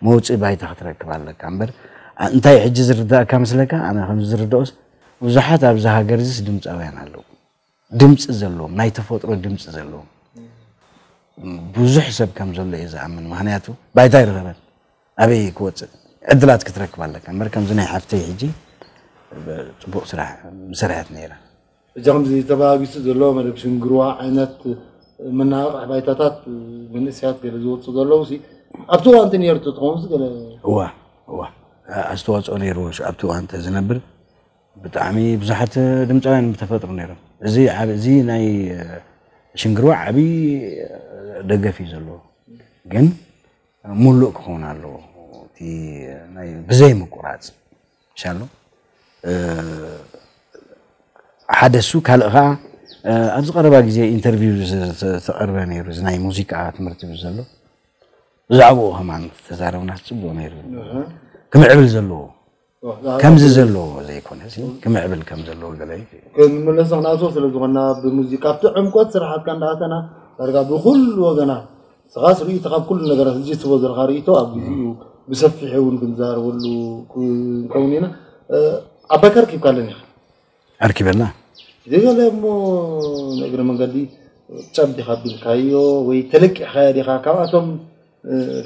መውፅእ ባይታ ክትረክብ ኣለካ እምበር እንታይ ሕጂ ዝርዳእካ መስለካ ኣነ ከም ዝርድኦስ ብዙሓት ኣብዚ ሃገር እዚስ ድምፃውያን ኣለዉ ድምፂ ዘለዎም ናይ ተፈጥሮ ድምፂ ዘለዎም ብዙሕ ሰብ ከም ዘሎ እየ ዝኣምን ምክንያቱ ባይታ ይረኸበን ኣበይ ክወፅእ ዕድላት ክትረክብ ኣለካ እምበር ከምዚ ናይ ሓፍተይ ሕጂ ፅቡቅ ስራሕ መሰርሐት ነይራ እዚ ከምዚ ተባቢሱ ዘሎ መደብ ሽንግርዋ ዓይነት መናቕሕ ባይታታት መንእስያት ገለ ዝወፁ ዘለዉ ሲ ኣብቲ እዋን እቲ ነርቱ ትኸውን ገለ እዋ እዋ ኣስተዋፅኦ ነይርዎ ኣብቲ እዋን ተዝነብር ብጣዕሚ ብዙሓት ድምፃውያን ብተፈጥሮ ነይሮም እዚ እዚ ናይ ሽንግርዋ ዓብይ ደገፍ እዩ ዘለዎ ግን ሙሉእ ክኸውን ኣለዎ እቲ ብዘይ ምቁራፅ ሻሎ ሓደ እሱ ካልእ ከዓ ኣብዚ ቀረባ ግዜ ኢንተርቪው ዝተቐርበ ነይሩ እዚ ናይ ሙዚቃ ትምህርቲ ዘሎ ብዛዕባኡ ከማን ተዛረብና ፅቡቅ ነይሩ ክምዕብል ዘለዎ ከምዚ ዘለዎ ዘይኮነ ክምዕብል ከም ዘለዎ ገለ ክንምለስ ክናቶ ስለ ዝኾና ብሙዚቃ ኣብቲ ዕምቆት ስራሕትካ እንዳኣተና ዳርጋ ብኩሉ ወገናት ስኻስ ርእቶ ካብ ኩሉ ነገራት እዚ ትቦ ዘለካ ርእቶ ኣብ ግዜኡ ብሰፊሕ እውን ክንዛረበሉ ንከውን ኢና ዓባይ ከርኪብካ ኣለኒ ኢኻ ኣርኪበና ዘይገለ እሞ ንእግሪ መንገዲ ጨብ ዲኻ ቢልካዮ ወይ ተለቂሕካዮ ዲኻ ካብኣቶም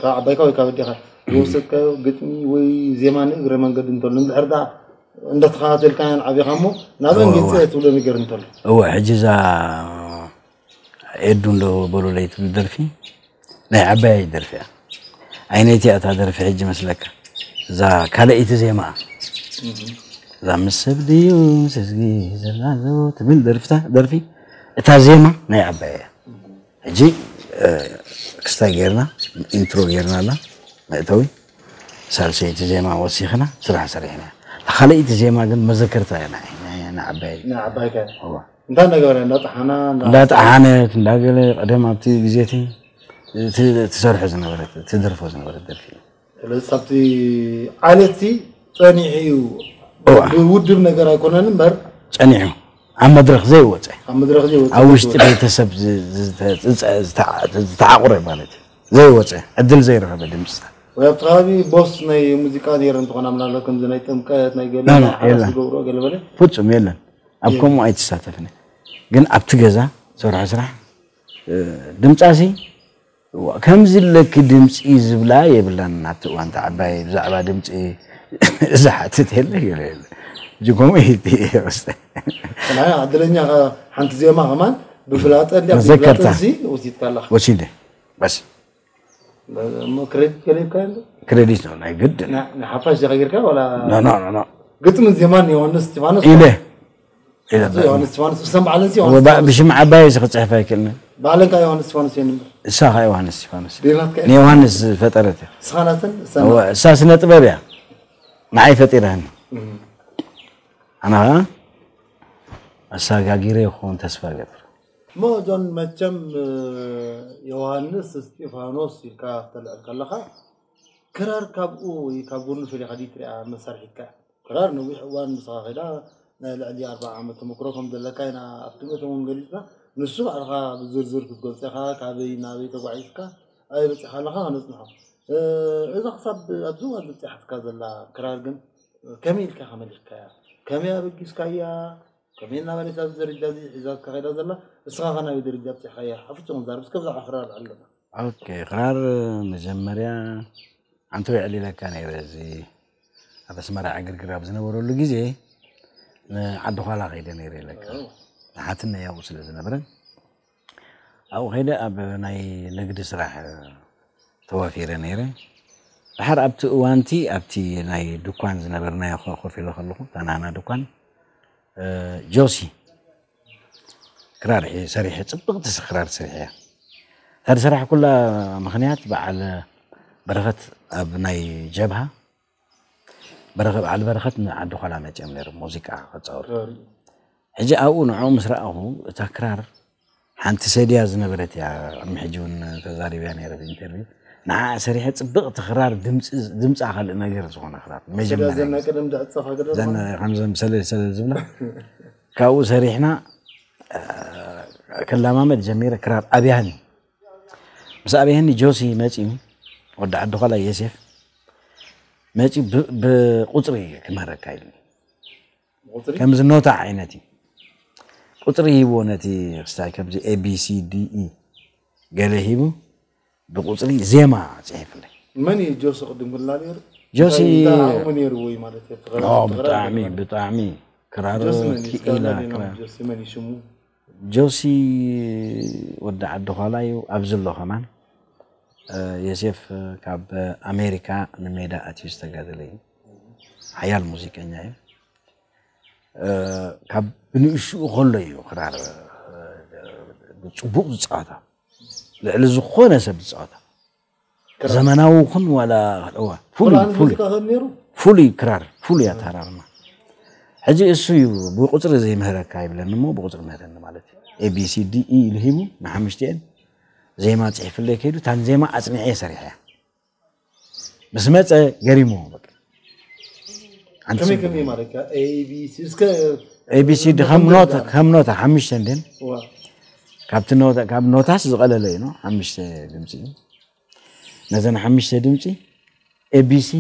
ካብ ዓባይካ ወይ ካብ ዲኻ ዝወሰድካዮ ግጥሚ ወይ ዜማ ንእግሪ መንገዲ እንተሎ እንድሕር ዳ እንዳተኸታተልካያን ዓብኻ እሞ ናብአን ገፅ ትብሎ ነገር እንተሎ እወ ሕጂ እዛ ኤዱ እንዶ በሎለይ ትብል ደርፊ ናይ ዓባይ ደርፊ እያ ዓይነይቲ እታ ደርፊ ሕጂ መስለካ እዛ ካልአይቲ ዜማ እዛ ምስ ሰብ ድዩ ስዝጊ ዘላዞ ትብል ደርፍታ ደርፊ እታ ዜማ ናይ ዓባይ እያ ሕጂ ክስታይ ጌርና ኢንትሮ ጌርና ኣላ መእተዊ ሳልሰይቲ ዜማ ወሲኽና ስራሕ ሰሪሕና ካልአይቲ ዜማ ግን መዘከርታ እያ ናይ ዓባይ ናይ ዓባይካ እንታይ እንዳገበረ እንዳጣሓና እንዳጣሓነት እንዳገለ ቀደም ኣብቲ ግዜቲ ትሰርሖ ዝነበረት ትደርፎ ዝነበረት ደርፊ ስለዚ ኣብቲ ዓለቲ ፀኒሑ እዩ ብውድብ ነገር ኣይኮነን እምበር ፀኒሑ ኣብ መድረክ ዘይወፀ። ኣብ ውሽጢ ቤተሰብ ዝተዓቁረ ማለት እዩ። ዘይወፀ ዕድል ዘይረኸበ ድምፅታት ወይ ኣብቲ ከባቢ ቦስ ናይ ሙዚቃ ነይረ እንትኾና ምናልባት ከምዚ ናይ ጥምቀት ናይ ገለ ዝገብሮ ገለ በለ? ፍፁም የለን። ኣብ ከምኡ ኣይተሳተፍን ግን ኣብቲ ገዛ ዝሰርሖ ስራሕ ድምፃሲ ከምዚ ለኪ ድምፂ ዝብላ የብላን ኣብቲ እዋን ዓባይ ብዛዕባ ድምፂ جقوم إيدي بس أنا عدلني حنت زي ما همان. بفلات اللي بفلات زي وزيد كلا وشيله بس. ما كريدت كريدت كان؟ كريدت أنا جد نحفظ غير كلا ولا؟ لا لا لا قلت من زمان يونس تبانس إيه إيه. إيه، يونس إيه. تبانس سمع على زي يونس بشي مع بايز خد عفاي كلمة بعلك يونس تبانس ينمر ساخ يوهانس تبانس يوهانس فترته سخانة ساس نتبابيا معي فتيران أنا؟ ها أساقا أساقاقيري يخون تسفا قدر موجون مجم يوهانس إستيفانوس يكا تلقى لقى كرار كابو يكابون في الحديث رأى مسار حكا. كرار نوي حوان مساخلا نايل عدي أربع عامة مكروفهم دلقاينا أنا أفتمتهم قلتنا نسو عرقا بزرزر كتقول سيخا كابي نابي تقعيشكا أي بس بتحالها نسمحه እውን ገሊፅና ንሱ ባዕልካ ብዝርዝር ክትገልፆ ኢኻ ካበይ ናበይ ተጓዒዝካ ኣበይ በፂሕካ ኣለካ ከነፅንሖ እዛ ክሳብ ኣብዚ እዋን ዝበፅሓትካ ዘላ ክራር ግን ከመይ ኢልካ ከመሊኽካያ ከመይ ኣበጊስካ እያ ከመይ እናበለታ ኣብዚ ደረጃ እዚ ሒዛትካ ከይዳ ዘላ እስኻ ኸ ናበይ ደረጃ በፂሕካ እያ ሓፍቶም ዛርብ እስከ ብዛዕባ ክራር ኣለና ኦኬ ክራር መጀመርያ አንተ ይዕሊለካ ነይረ እዚ ኣብ ኣስመራ ዕግርግር ኣብ ዝነበረሉ ግዜ ንዓዲ ኋላ ከይደ ነይረ ኢለካ ንሓትና ያው ስለ ዝነበረን ኣብኡ ከይደ ኣብ ናይ ንግዲ ስራሕ ተዋፊረ ነይረ ድሓር ኣብቲ እዋንቲ ኣብቲ ናይ ድኳን ዝነበርናዮ ኮፍ ኢለ ከለኹ ታናና ድኳን ጆሲ ክራር ሰሪሐ ፅብቕቲ ክራር ሰሪሐ እያ ታዲ ስራሕ ኩላ ምክንያት በዓል በረኸት ኣብ ናይ ጀብሃ በዓል በረኸት ንዓዲ ኋላ መፅኦም ነይሩ ሙዚቃ ከፃወቱ ሕጂ ኣብኡ ንዕኡ ምስ ረኣኹ እታ ክራር ሓንቲ ሰድያ ዝነበረት እያ ቅድሚ ሕጂ እውን ተዛሪብያ ነይረ ብኢንተርቪው نعا سريحة صبغ تخرار دمص دمص أخل نجر زخون أخرار مجمع زنا قدم دع تصفى قدم زنا خمسة مسلة سلة زبلة كاو سريحنا كلما مد جميرة كرار أبيهني بس أبيهني جوسي ماتيم ودع عبد الله يوسف ماتي بقطري كما ركايلني كم زنوتا عينتي قطري هو نتي خستاي كبزي A B C D E قال هيبو بقصلي زيما زيفلي من جوس قدم الله نير جوسي من يروي مالتي آه بطعمي بطعمي كرارو كيلا جوسي ماني شمو جوسي ودع عدو خلايو ابزلو كمان يسيف كاب أمريكا نميدا اتيست تغادلي حيال الموسيقى نايو كاب بنشو خلو يو كرار بصبوق زقاتا ልዕሊ ዝኾነ ሰብ ዝፃወታ ዘመናዊ ኩን ዋላ እዋ ፍሉይ ቁርኣን ፍሉይ ሙዚቃ ከም ነይሩ ፍሉይ ክራር ፍሉይ ኣተራርማ ሕጂ እሱ እዩ ብቁፅሪ ዘይምህረካ ይብለኒ እሞ ብቁፅሪ ምህረኒ ማለት እዩ ኤቢሲዲኢ ኢሉ ሂቡ ንሓሙሽተን ዜማ ፅሒፍለይ ከይዱ ታን ዜማ ኣፅኒዐ ሰሪሐ እያ ምስ መፀ ገሪሞ በቃ ሓንቲ ከመይ ከመይ ማለት እዩ ኤቢሲ እስከ ኤቢሲዲ ከም ኖታ ከም ኖታ ሓሙሽተ እንደን ዋ ካብቲ ኖታ ካብ ኖታስ ዝቐለለ እዩ ኖ ሓሙሽተ ድምፂ እዩ ነዘን ሓሙሽተ ድምፂ ኤቢሲ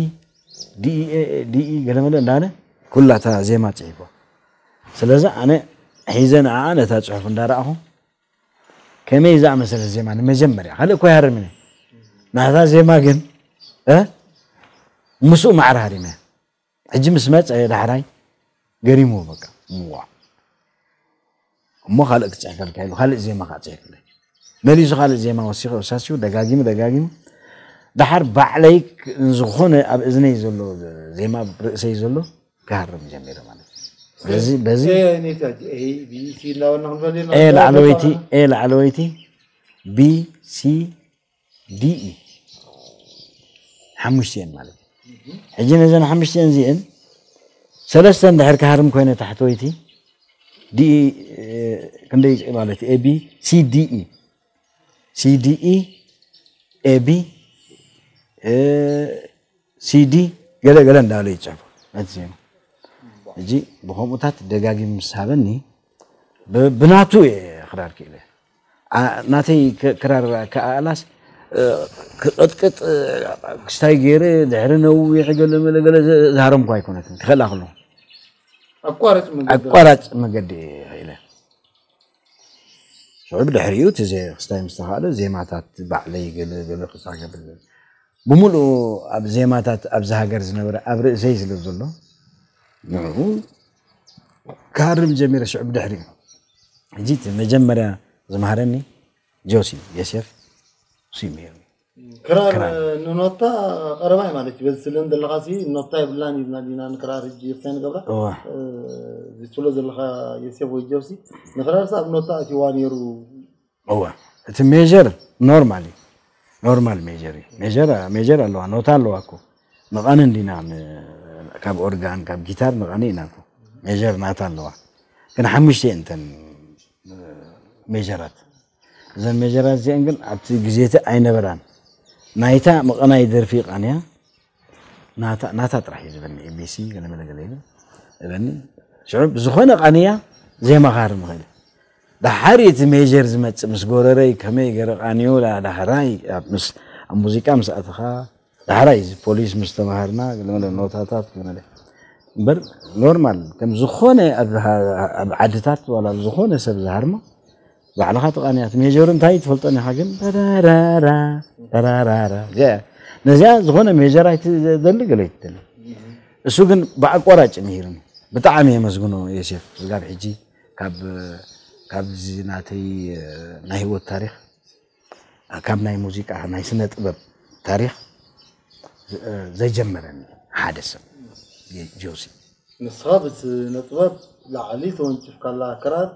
ዲኢ ገለመለ እንዳለ ኩላታ ዜማ ፅሒፎ ስለዚ ኣነ ሒዘ ንዓ ነታ ፅሑፍ እንዳረኣኹ ከመይ ዝኣመሰለ ዜማ ንመጀመርያ ካልእ እኮ ይሃርምኒ ናታ ዜማ ግን እ ምስኡ ማዕረ ሃሪመ ሕጂ ምስ መፀ ዳሕራይ ገሪሙ በቃ እዋ እሞ ካልእ ክፅሕፈልካ ኢሉ ካልእ ዜማ ከዓ ፅሕፍለይ መሊሱ ካልእ ዜማ ወሲኹ ወሳሲኡ ደጋጊሙ ደጋጊሙ ድሓር ባዕለይ ዝኾነ ኣብ እዝነይ ዘሎ ዜማ ርእሰይ ዘሎ ክሃርም ጀሚረ ማለት እዩ በዚ በዚ ኤቢሲ እናበልና ክንፈልየና ኤ ላዕለወይቲ ኤ ላዕለወይቲ ቢ ሲ ዲኢ ሓሙሽተን ማለት እዩ ሕጂ ነዘን ሓሙሽተን እዚአን ሰለስተ እንድሕር ክሃርም ኮይነ ታሕተወይቲ ዲኢ ክንደይ ማለት እዩ ኤቢ ሲዲኢ ሲዲኢ ኤቢ ሲዲ ገለ ገለ እንዳበለ ይፅሕፉ ነቲ ዜማ ሕጂ ብከምኡታት ደጋጊሙ ምስ ሃበኒ ብ- ብናቱ እየ ክራር ክኢለ ናተይ ክ- ክራር ከኣላስ ክቅጥቅጥ ክስታይ ገይረ ድሕሪ ነዊሕ ገለ መለ ገለ ዝሃረምኳ ኣይኮነትን ክኽእላ ከለኹ ኣቋራጭ መንገዲ ኣቋራጭ መገዲ ኢለ ሽዑ ብድሕሪኡ እቲ ዘ- ክስታይ ምስ ተኻእለ ዜማታት ባዕለይ ገለ ገለ ክስታይ ገብል ብምሉእ ኣብ ዜማታት ኣብዚ ሃገር ዝነበረ ኣብ ርእሰይ ስለ ዘሎ ንዕኡ ክሃርም ጀሚረ ሽዑ ብድሕሪኡ ሕጂ እቲ መጀመርያ ዝምሃረኒ ጆሲ የሴፍ እሱ ይምሂርኒ ክራር ንኖታ ቀረባይ ማለት እዩ በዚ ስለን ዘለካ ሲ ኖታ የብላን ኢልና ዲና ንክራር ሕጂ የፍታይ ንገብራ እዋ ዝትሎ ዘለካ የሴብ ወይ ጀብሲ ንክራር ሳ ኣብ ኖታ እቲዋ ነይሩ እዋ እቲ ሜጀር ኖርማል እዩ ኖርማል ሜጀር እዩ ሜጀር ሜጀር ኣለዋ ኖታ ኣለዋ እኮ መቐኒ እንዲና ካብ ኦርጋን ካብ ጊታር መቐኒ ኢና እኮ ሜጀር ናታ ኣለዋ ግን ሓሙሽተ እየን እንተን ሜጀራት እዘን ሜጀራት እዚአን ግን ኣብቲ ግዜቲ ኣይነበራን ናይታ መቐናይ ደርፊ ቃንያ ናታ ናታ ጥራሕ እዩ ዝበኒ ኤቢሲ ገለመለ ገለ ኢሉ እበኒ ሽዑ ብዝኾነ ቃንያ ዜማ ካር ምኽእል ዳሓር እቲ ሜጀር ዝመፅእ ምስ ጎረረይ ከመይ ገረ ቃንዮ ዳሕራይ ኣብ ምስ ኣብ ሙዚቃ ምስ ኣትኻ ዳሕራይ እዚ ፖሊስ ምስ ተማሃርና ገለመለ ኖታታት ገለመለ እምበር ኖርማል ከም ዝኾነ ኣብ ኣብ ዓድታት ዋላ ዝኾነ ሰብ ዝሃርሞ ባዕልኻ ተቃንያት ሜጀር እንታይ ትፈልጦን ኢኻ ግን ዳራራ ዳራራራ እዚኣ ነዚያ ዝኾነ ሜጀር ኣይትደሊ ገለ ይትደሊ እሱ ግን ብኣቋራጭ ነይሩ ብጣዕሚ የመስግኖ ዮሴፍ ዝጋብ ሕጂ ካብ ካብዚ ናተይ ናይ ሂወት ታሪክ ካብ ናይ ሙዚቃ ናይ ስነ ጥበብ ታሪክ ዘይጀመረኒ ሓደ ሰብ ጆሲ ንስኻ ብስነ ጥበብ لعليتهم تشفك الله كرار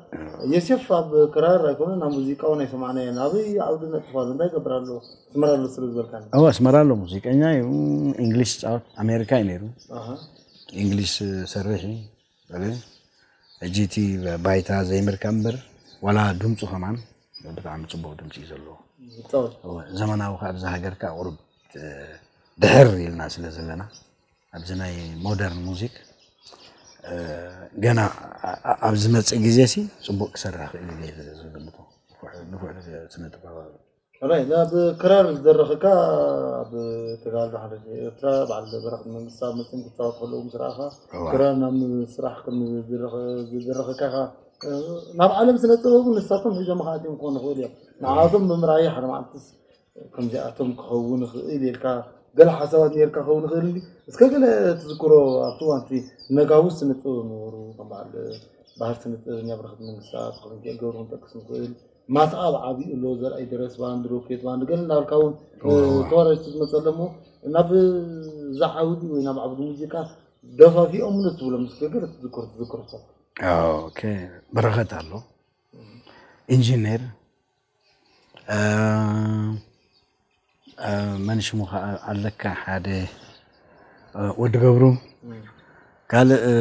يسف بكرار يكون موسيقى يسمعنا يا نبي عودنا تفاضل ده قبر له سمر له سلوز بالكان هو سمر له موسيقى يعني انجلش اوت امريكا ينيرو اها انجلش سرحي بله جيتي بايتا زي مركمبر ولا دمصو كمان በጣም ፅቡቅ ድምፂ እዩ ዘለዎ ዘመናዊ ከ ኣብዚ ሃገር ቁሩብ ድሕር ኢልና ስለ ዘለና ኣብዚ ናይ ሞደርን ሙዚክ ገና አ- አ- ኣብ ዝመፅእ ግዜ ሲ ፅቡቅ ክሰርሕ ክእል እየ ዝግምቶ ንኩዕል ስነ ጥበባዊ ራይ ናብ ክራር ዝደረኸካ ኣብ ተጋሩ ሓደ ኤርትራ በዓል በረክቲ መንግስቲ ኣብ መፅን ክፃወት ከለዉ ምስ ረኣኻ እዋ። ክራር ናብ ስራሕ ከም ዝደረኸካ ኸ ናብ ዓለም ስነ ጥበቡ ንሳቶም ሒዞም ከኣትዮም ክኾኑ ይኽእል እዮም ንዓቶም ብምርኣይ ሓደ መዓልትስ ከምዚኣቶም ክኸውን ይኽእል ኢልካ ገለ ሓሳባት ነርካ ክኸውን ይኽእል ዲ እስከ ገለ ትዝክሮ ኣብቲ እዋን እቲ ነጋዊ ስነ ጥበብ ነበሩ ከም በዓል ባህር ስነ ጥበበኛ በረክቲ መንግስታት ክፍንክኤል ገብሩ ክንጠቅስ ንኽእል ማታ ኣብ ዓብኡ ኣሎ ዘርኣይ ድረስ ባንድ ሮኬት ባንድ ገለ እናብልካ እውን ተዋረድቲ ዝመፀሎ እሞ ናብ ዛዓውዲ ወይ ናብ ዓብዲ ሙዚቃ ደፋፊኦም ንትብሎም ምስ ገለ ትዝክሮ ትዝክሮታት ኦኬ በረኸት ኣሎ ኢንጂነር አ፣ አ፣ መን ሽሙ ከዓ ኣለካ ሓደ አ፣ ወዲ ገብሩ ካልእ እ፣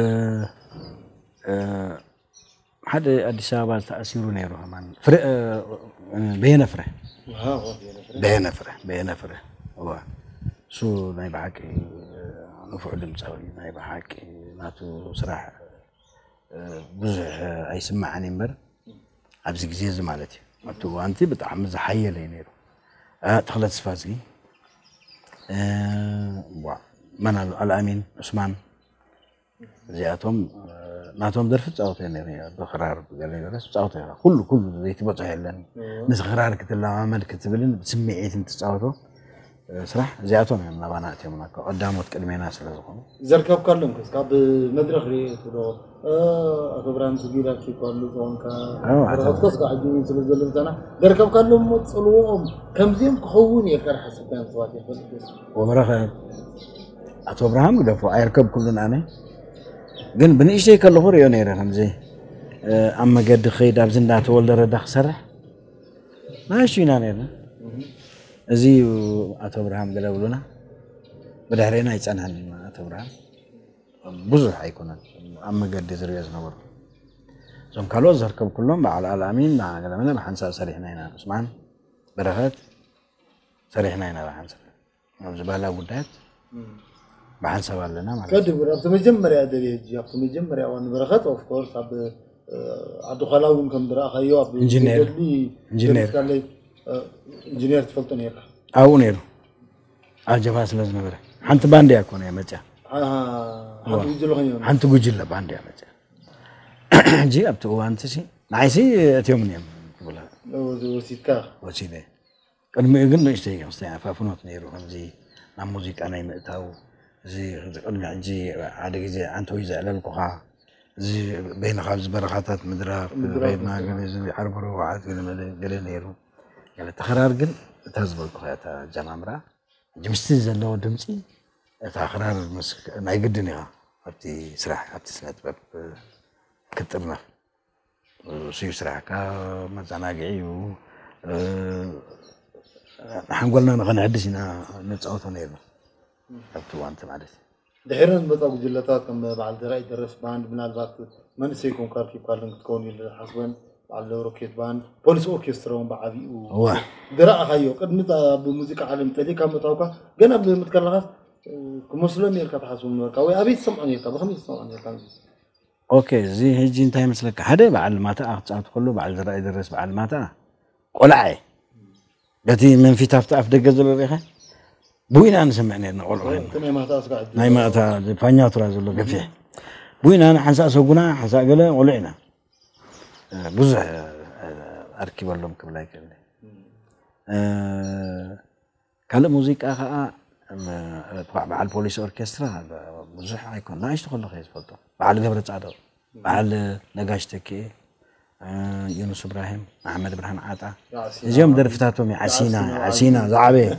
እ፣ ሓደ ኣዲስ ኣበባ ተኣሲሩ ነይሩ ከማን ፍረ እ፣ በየነ ፍረ በየነ ፍረ በየነ ፍረ እዋ እሱ ናይ ብሓቂ ንፉዕ ድምፃዊ ናይ ብሓቂ ናቱ ስራሕ ብዙሕ ኣይስማዓኒ እምበር ኣብዚ ግዜ እዚ ማለት እዩ ኣብቲ እዋንቲ ብጣዕሚ ዝሓየለ እዩ ነይሩ አ፣ ተክለ ተስፋፅጊ እ፣ ዋ፣ መን ኣሎ ኣልኣሚን ዑስማን እዚኣቶም እ፣ ናቶም ደርፊ ፃወተ ነይረ ብክራር ገለ ነገረስ ፃወተ ኢኻ ኩሉ ኩሉ ዘይትበፅሖ የለን ምስ ክራር ክትለማመድ ክትብልን ስምዒትን ትፃወቶ እ፣ ስራሕ እዚኣቶም እዮም ናባና እትዮም ናካ ቀዳሞት ቅድሜና ስለ ዝኾኑ ዘርከብካሎም ክስ ካብ መድረክ ርኢትዶ ኣቶ ብርሃን ስጊዳ ኪኳሉ ዝኮንካ አዎ፣ ኣቶ- ረከብኮስ ካብ ሕጂ ስለ ዘሎ ምሳና ዘርከብካሎም ሞ ፅልዎኦም ከምዚኦም ክኸውን እየ ከር ሓሰብካዮም ሰባት ይፈልጥ ወመረኸብ ኣቶ ኣብርሃም ግደፎ ኣይርከብ ኩሉን ኣነ ግን ብንእሽተይ ከለኹ ሪኦ ነይረ ከምዚ እ፣ ኣብ መገዲ ከይድ ኣብዚ እንዳተወልደ ረዳ ክሰርሕ ናሽ ኢና ነርና እዚ ኣቶ ኣብርሃም ገለ ብሉና ብድሕሪና ይፀንሐን ኣቶ ኣብርሃም ብዙሕ ኣይኮነን ኣብ መገዲ ዝርኦ ዝነበሩ እዞም ካልኦት ዝርከብ ኩሎም በዓል ኣልኣሚን ገለመለ ብሓንሳብ ሰሪሕና ኢና ዑስማን በረኸት ሰሪሕና ኢና ብሓንሳብ ኣብዚ ባህላዊ ጉዳያት ብሓንሳብ ኣለና ማለት እዩ ቀድም ኣብቲ መጀመርያ ደልየ ሕጂ ኣብቲ መጀመርያ እዋን በረኸት ኦፍኮርስ ኣብ ዓዲ ኋላ እውን ከም ዝረኣኻዮ ኣብ ኢንጂነር። ገድሊ ኢንጂነር። ገሊፅካለይ፣ እ፣ ኢንጂነር ትፈልጦ ነርካ ኣብኡ ነይሩ ዓጀባ ስለ ዝነበረ ሓንቲ ባንድያ ኮነ እየ መፅያ ሓንቲ ጉጅሎ ኮይኖም ሓንቲ ጉጅለ ባንድያ መፅያ ሕጂ ኣብቲ እዋንቲ ሲ ንዓይሲ እትዮምን እዮም ክብላ ወሲድካ ወሲደ ቅድሚኡ ግን ንእሽተይ ከምስታይ ኣፋፍኖት ነይሩ ከምዚ ናብ ሙዚቃ ናይ ምእታው እዚ ቅድሚ ሕጂ ሓደ ግዜ ኣንተ ወይ ዘዕለልኩኻ እዚ በይንካ ኣብዚ በረኻታት ምድራፍ ከይድና ገለ እዚ ዓርበሮ ወዓት ገለ መለ- ገለ ነይሩ ገለ ተኸራር ግን እታ ዝበልኩ እታ ጀማምራ ሕጂ ምስቲ ዘለዎ ድምፂ እታ ክራር ምስ ናይ ግድን ኢኻ ኣብቲ ስራሕ ኣብቲ ስነ ጥበብ እ፣ ክትጥርነፍ ስዩ ስራሕካ መዘናግዒ እዩ እ፣ ሓንጎልና ንኸንሕድስ ኢና ነፃወቶ ነይርና ኣብቲ እዋንቲ ማለት እዩ ድሕረን መፃ ጉጅለታት ከም በዓል ዘርኣይ ደረስ ባንድ ምናልባት መንእሰይ ኮንካ ርኪብካለን ክትከውን ኢሉ ሓስበን በዓል ሮኬት ባንድ ፖሊስ ኦርኬስትራ እውን ብዓብኡ እዋ ዝረኣኻዮ ቅድሚ ኣብ ሙዚቃ ዓለም ጠሊካ ምእታውካ ገና ብምትከለኻስ ክመስሎ ነርካ ተሓስቡ ነበርካ ወይ ኣበይ ትሰምዖ ነርካ ብከመይ ትሰምዖ ነርካ ኦኬ እዚ ሕጂ እንታይ መስለካ ሓደ በዓል ማታ ክፃወት ከሎ በዓል ዝረኣይ ደረስ በዓል ማታ ቆልዓ እየ በቲ መንፊት ኣብቲ ኣፍ ደገ ዘሎ ሪኢኻ ብኢና ንሰምዕ ነርና ቆልዑ ኮይና እቲ ናይ ማታ ስጋ ዕድል ናይ ማእታ ፋኛቱራ ዘሎ ገፊሕ ብኢና ሓንሳእ ሰጉና ሓንሳእ ገለ ቆልዑ ኢና እ፣ ብዙሕ እ፣ ኣርኪበሎም ክብላ ይክእል ካልእ ሙዚቃ ከዓ በዓል ፖሊስ ኦርኬስትራ ብዙሕ ኣይኮን ንኣሽቱ ከለኹ እየ ዝፈልጦ በዓል ገብረ ፃድቕ በዓል ነጋሽ ተክኤ ዩኑስ እብራሂም መሓመድ ብርሃን ዓጣ እዚኦም ደርፍታቶም እዩ ዓሲና ዓሲና ዝዓበየ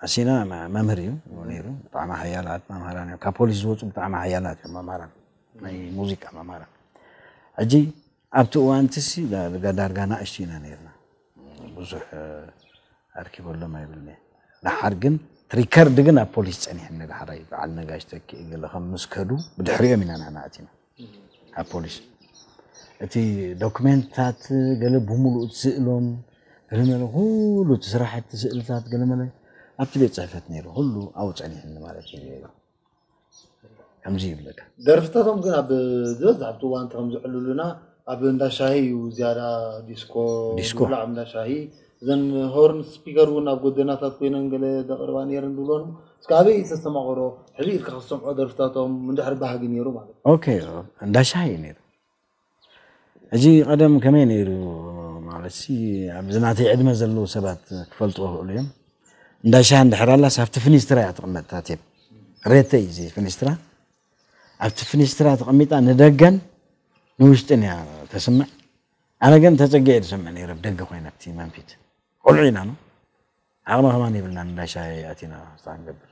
ዓሲና መምህር እዩ ነይሩ ብጣዕሚ ሓያላት መምሃራን እዮም ካብ ፖሊስ ዝወፁ ብጣዕሚ ሓያላት እዮም መምሃራን ናይ ሙዚቃ መምሃራን ሕጂ ኣብቲ እዋን ትሲ ዳርጋ ናእሽቲ ኢና ነርና ብዙሕ ኣርኪበሎም ኣይብልኒ ድሓር ግን ትሪከርድ ግን ኣብ ፖሊስ ፀኒሕኒ ድሓራይ በዓል ነጋሽ ተክእ ገለ ከም ምስ ከዱ ብድሕሪኦም ኢና ንሕና ኣቲና ኣብ ፖሊስ እቲ ዶክሜንትታት ገለ ብሙሉእ ትስእሎም ገለመለ ኩሉ እቲ ስራሕቲ ስእልታት ገለመለ ኣብቲ ቤት ፅሕፈት ነይሩ ኩሉ ኣብኡ ፀኒሕኒ ማለት እዩ ከምዚ ይብለካ ደርፍታቶም ግን ኣብ ዝበዝሕ ኣብቲ እዋን ከም ዝዕልሉና ኣብ እንዳ ሻሂ እዩ ዝያዳ ዲስኮ ዲስኮ። ዝብላዕ እንዳ ሻሂ እዘን ሆርን ስፒከር እውን ኣብ ጎደናታት ኮይነን ገለ ዘቕርባ ነረን ዝብሎን እስከ ኣበይ ዝተሰማቕሮ ሕዚ ኢልካ ክሰምዖ ደርፍታቶም እንድሕር ባህጊ ነይሩ ማለት እዩ ኦኬ እንዳ ሻሂ እዩ ነይሩ ሕጂ ቀደም ከመይ ነይሩ ማለት ሲ ኣብዚ ናተይ ዕድመ ዘለዉ ሰባት ክፈልጥዎ ይኽእሉ እዮም እንዳ ሻሂ እንድሕር ኣላስ ኣብቲ ፍኒስትራ እያ ትቕመጥ ቴፕ ሬተ እዩ እዚ ፍኒስትራ ኣብቲ ፍኒስትራ ተቐሚጣ ንደገን ንውሽጥን እያ ተስምዕ ኣነ ግን ተፀጊዐ ዝሰምዕ ነይረ ብደገ ኮይነ ኣብቲ መንፊት ቆልዑ ኢና ኖ ዓቕሚ ከማን የብልና እንዳ ሻሂ ኣቲና ስራሕ ንገብር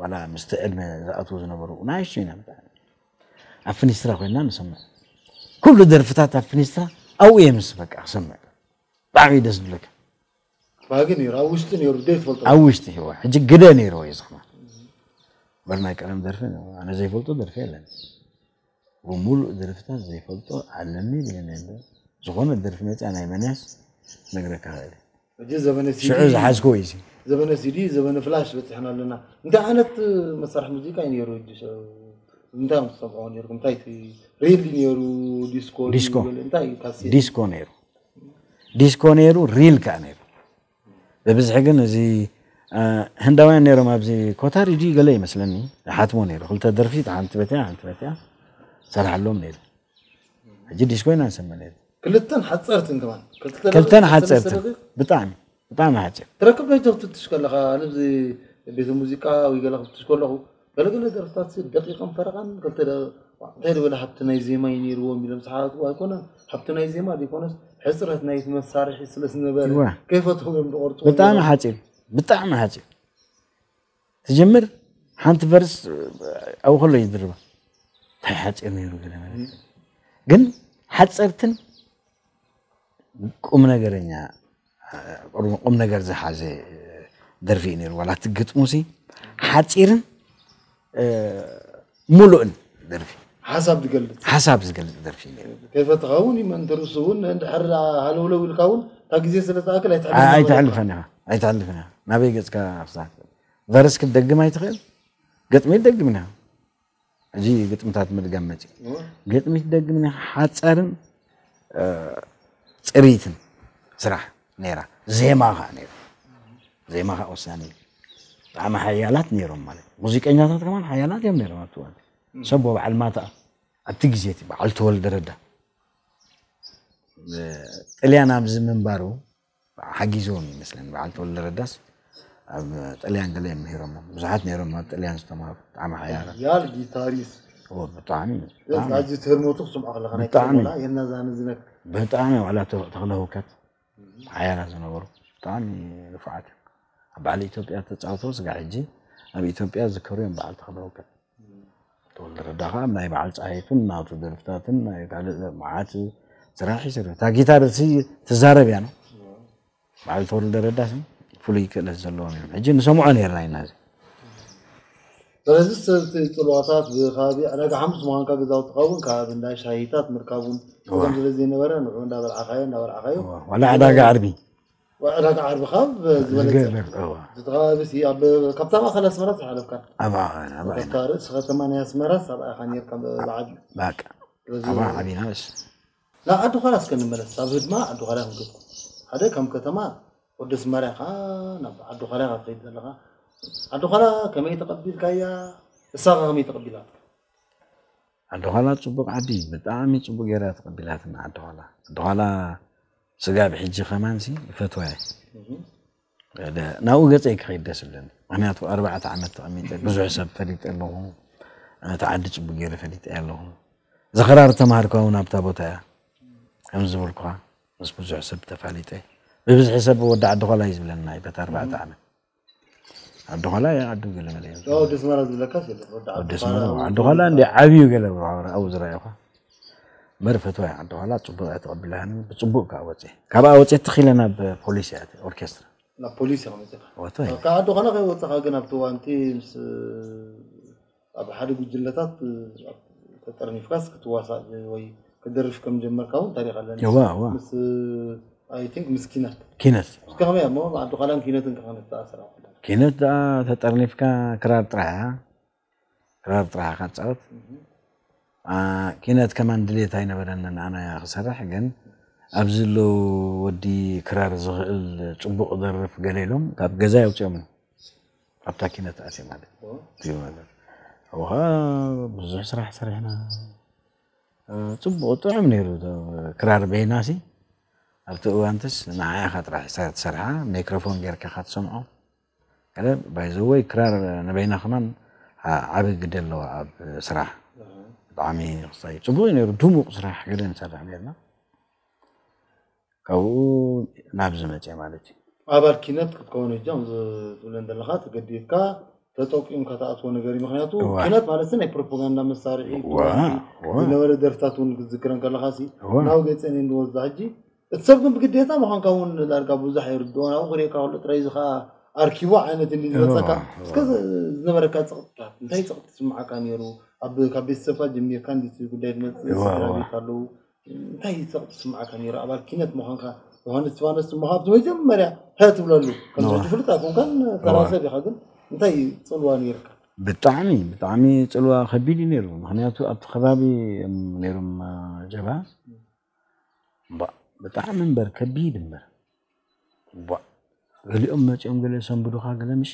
ዋላ ምስቲ ዕድመ ዝኣትዉ ዝነበሩ ናይሱ ኢና ብጣዕሚ ኣብ ፍኒስትራ ኮይና ንሰምዕ ኩሉ ደርፍታት ኣብ ፍኒስትራ ኣብኡ እየ ምስ በቃ ክሰምዕ ብጣዕሚ እዩ ደስ ዝብለካ ባህጊ ነይሩ ኣብ ውሽጢ ነይሩ ደይ ትፈልጦ ኣብ ውሽጢ ህዋ ሕጂ ግደ ነይርዎ እዩ ዝኽማ برنا كلام درفنا و مول درفت از ومول درفتا زي فلتو علمني لأن زغون درف ميت أنا نگر نقرأك هذا شعور حس كويس. زبان سیدی زبان فلاش بس حنا لنا. أنت عنت مسرح موسیقا يعني این یارو دیش أنت مستمعون يروج أنت دیسکو أنت ای ديسكو دیسکو نیرو دیسکو نیرو ریل کانیرو بس حاجة ازی هەنداوایان نێرە مابزی کۆتاری جی گەلەی مەسلنی حاتمۆ نێرە خڵتە دەرفیت عانتبەتیا عانتبەتیا سەرحلۆم نێرە هەجی دیشکۆی ناسەمە نێرە كلتن حتصرتن كمان. كلتن حتصرتن بطعم. بطعم حتصر تركب لي جرت تشكل لها نبزي بيزو الموسيقى ويقال لك تشكل له. قال لك لا درت تصير دقيقه فرقا. قلت له غير ولا حبت نايزي ما ينيرو من المسحات ويكون حبت نايزي ما يكون حسرت ناي مسارح سلسنه أيوة. كيف تقول بطعم حتصر ነይርዎም ኢሎም ዝሓትዎ ኣይኮነን ሃብቲ ናይ ዜማ ዘይኮነስ ሕፅረት ናይቲ መሳርሒ ስለ ዝነበረ ዋ። ከይፈትዎም እዮም ዝቆርፁ ብጣዕሚ ሓፂር ብጣዕሚ ሓፂር ትጅምር ሓንቲ ቨርስ ኣብኡ ከሎ እዩ ዝድርባ እንታይ ሓፂር ነይሩ ገለ ማለት እዩ። ግን ሓፀርትን ቁም ነገረኛ ቁም ነገር ዝሓዘ ደርፊ እዩ ነይሩ ዋላ እቲ ግጥሙ ሲ ሓፂርን እ፣ ሙሉእን ደርፊ ሓሳብ ዝገልፅ ሓሳብ ዝገልፅ ደርፊ እዩ ነይሩ ከይፈትኻ እውን ይመንተርሱ እውን እንድሕር ሃለውለው ኢልካ እውን ካብ ግዜ ስለ ዝኣክል ኣይ- ኣይትሕልፈን ኢኻ ኣይትሕልፈን ኢኻ ናበይ ገፅካ ክሳዕ ቨርስ ክትደግም ኣይትኽእል ገጥሚ ትደግም ኢኻ ሕጂ ግጥምታት ምድጋም መፂ ገጥሚ ትደግም ኢኻ ሓፀርን እ፣ ፅሪትን ስራሕ ነይራ ዜማ ከዓ ነይሩ ዜማ ከዓ ወሳኒ እዩ ብጣዕሚ ሓያላት ነይሮም ማለት እዩ ሙዚቀኛታት ከማን ሓያላት እዮም ነይሮም ኣብቲ እዋን ሰቦ በዓል ማታ ኣብቲ ግዜ እቲ በዓል ተወልደ ረዳ ጥልያን ኣብዚ ምንባሩ ሓጊዞም ይመስለኒ በዓል ተወልደ ረዳስ ኣብ ጥልያን ገለ እዮም ሂሮሞ ብዙሓት ነይሮም ኣብ ጥልያን ዝተማሃሩ ብጣዕሚ ሓያላት ያል ጊታሪስት ኦ፣ ብጣዕሚ ብጣዕሚ ኣዚ ትህርሞቱ ክስምዖ ከለካ ናይ ብጣዕሚ። ቀደም ቆልዓ የና ዛነ ዝነክ ብጣዕሚ ዋላ ተኽለ ህውከት ሓያላት ዝነበሩ ብጣዕሚ ርፉዓት እዮም ኣብ በዓል ኢትዮጵያ ተፃወቶ ስጋዕ ሕጂ ኣብ ኢትዮጵያ ዝከሩ እዮም በዓል ተኽለ ህውከት ተወልደ ረዳ ከዓ ናይ በዓል ፀሃይቱን ናቱ ደርፍታትን ናይ ካልእ መዓት ስራሕ ይሰሩ እታ ጊታር እዚ ትዛረብ እያ ነው በዓል ተወልደ ረዳ ሲ ፍሉይ ክእለት ዘለዎም እዮም ሕጂ ንሰምዖ ነርና ኢና እዚ ስለዚ ሰቲ ፅልዋታት ብከባቢ ዕዳጋ ሓሙስ ምዃንካ ገዛው ትኸውን ካብ እንዳ ሻሂታት ምርካቡን ከም ስለ ዘይነበረ ንዑ እንዳበልዓኻዮ እንዳበልዓኻዮ ዋላ ዕዳጋ ዓርቢ ዕዳጋ ዓርቢ ካብ ዝበለፀ ዝገበር እዋ እቲ ከባቢ ሲ ኣብ ካብታ ማእኸል ኣስመራ ተሓለፍካ ኣብኣ ኣብኣ ኢና ካብታ ርእሲ ከተማ ናይ ኣስመራ ሰብኣይካ ነርካ ብዓቢ ባቃ ኣብኣ ዓቢና በስ ናብ ዓዲ ኋላ እስከ ንመለስ ኣብ ህድማ ዓዲ ኋላ ክንገብ ሓደ ከም ከተማ ወደ ስማርያ ከዓ ናብ ዓዲ ኋላ ካ ትኸይድ ዘለካ ዓዲ ኋላ ከመይ ተቐቢልካያ እሳኻ ከመይ ተቐቢላ ዓዲ ኋላ ፅቡቅ ዓዲ እዩ ብጣዕሚ ፅቡቅ ጌራ ተቐቢላትና ዓዲ ኋላ ዓዲ ኋላ ስጋ ብሕጂ ከማንሲ ይፈትዋ እየ ናብኡ ገፀይ ክኸይድ ደስ ብለኒ ምክንያቱ ኣርባዕተ ዓመት ተቐሚጠ ብዙሕ ሰብ ፈሊጠ ኣለኹ እቲ ዓዲ ፅቡቅ ገይረ ፈሊጠ ኣለኹ ዝኽራር ተማሃርካ እውን ኣብታ ቦታ እያ ከም ዝብልኩ ምስ ብዙሕ ሰብ ተፋሊጠ ብብዝሒ ሰብ ወዲ ዓዲ ቆላ እዩ ዝብለና እዩ በቲ ኣርባዕተ ዓመት ዓዲ ቆላ ዓዲ ገለ መለ እዩ ያው ደስ መራ ዝብለካ ስለ ወዲ ዓዲ ደስ መለ ዓዲ ቆላ እንዲ ዓብዩ ገለ ኣብኡ ዝረኣዩኻ እምበር ፈትዋይ ዓዲ ቆላ ፅቡቅ እያ ተቐቢላኒ ብፅቡቅ ከዓ ወፅእ ካብኣ ወፅት ትኺለ ናብ ፖሊስ እያ ኦርኬስትራ ናብ ፖሊስ ኢኻ መፅኻ ወትወይ ካብ ዓዲ ኮነ ከይወፅኻ ግን ኣብቲ ዋንቲ ምስ ኣብ ሓደ ጉጅለታት ተጠርኒፍካስ ክትዋሳእ ወይ ክደርፍ ከም ጀመርካ እውን ታሪክ ኣለኒ ዋ ዋ ምስ ኣይ ቲንክ ምስ ኪነት ኪነት እስከ ከመይ እሞ ዓዲ ቆላን ኪነትን ከ ተኣሰራ ኪነት ደኣ ተጠርኒፍካ ክራር ጥራሕ እያ ክራር ጥራሕ ኢኻ ትፃወት ኪነት ከማን ድሌት ኣይነበረንን ኣነ ክሰርሕ ግን ኣብዚ ዘለው ወዲ ክራር ዝኽእል ፅቡቅ ዘርፍ ገለ ኢሎም ካብ ገዛ የውፅኦም ኣብታ ኪነት ኣትየ ማለት እዩ ኣብኻ ብዙሕ ስራሕ ሰሪሕና ፅቡቅ ጥዑም ነይሩ ክራር በይናሲ ኣብቲ እዋንትስ ንዓያኻ ጥራሕ ትሰርሓ ማይክሮፎን ጌርካ ካ ትሰምዖ ገለ ባይዘወይ ክራር ንበይና ከማን ዓብይ ግደ ኣለዎ ኣብ ስራሕ ብጣዕሚ ክስታይ ፅቡቅ እዩ ነይሩ ድሙቕ ስራሕ ገለ ንሰርሕ ነርና ካብኡ ናብዚ መፅአ ማለት እዩ ኣባል ኪነት ክትከውን እጃም ዝብለን ዘለካ ተገዲድካ ተጠቂምካ ተኣትዎ ነገር እዩ ምክንያቱ ዋ። ኪነት ማለት ናይ ፕሮፓጋንዳ መሳርሒ ዋ፣ ዋ። ዝነበረ ደርፍታት እውን ክትዝክረን ከለካ ሲ ዋ። ናብ ገፀኒ ንወዛ ሕጂ እቲ ሰብ ግን ብግዴታ ምኳንካ እውን ዳርጋ ብዙሕ ኣይርድኦን ኣብኡ ክሪእካ ከሎ ጥራይ ዝካ ኣርኪቦ ዓይነት እንዲ ዝመፀካ ዋ፣ እስከ ዝነበረካ ፀቕጥታት እንታይ ፀቕጢ ስማዓካ ነይሩ ኣብ ካብ ቤተሰብካ ጀሚርካ እንዲ ጉዳይ ዝመፅእ ዋ፣ ዋ። ስድራቤት ኣለዉ እንታይ ፀቕጢ ስማዓካ ነይሩ ኣባል ኪነት ምኳንካ ዮሃንስ ስፋኖስ ምኳን መጀመርያ ሀ ትብለሉ ከም ዋ። ዝፍልጥ ኣይኮንካን ተራሰብ ኢኻ ግን እንታይ ፅልዋ ነይርካ ብጣዕሚ ብጣዕሚ ፅልዋ ከቢድ እዩ ነይሩ ምክንያቱ ኣብቲ ከባቢ እም ነይሮም ጀባ እምባ ብጣዕሚ እምበር ከቢድ እምበር እምባ ገሊኦም መፂኦም ገለ ሰንብዱካ ገለ ምሽ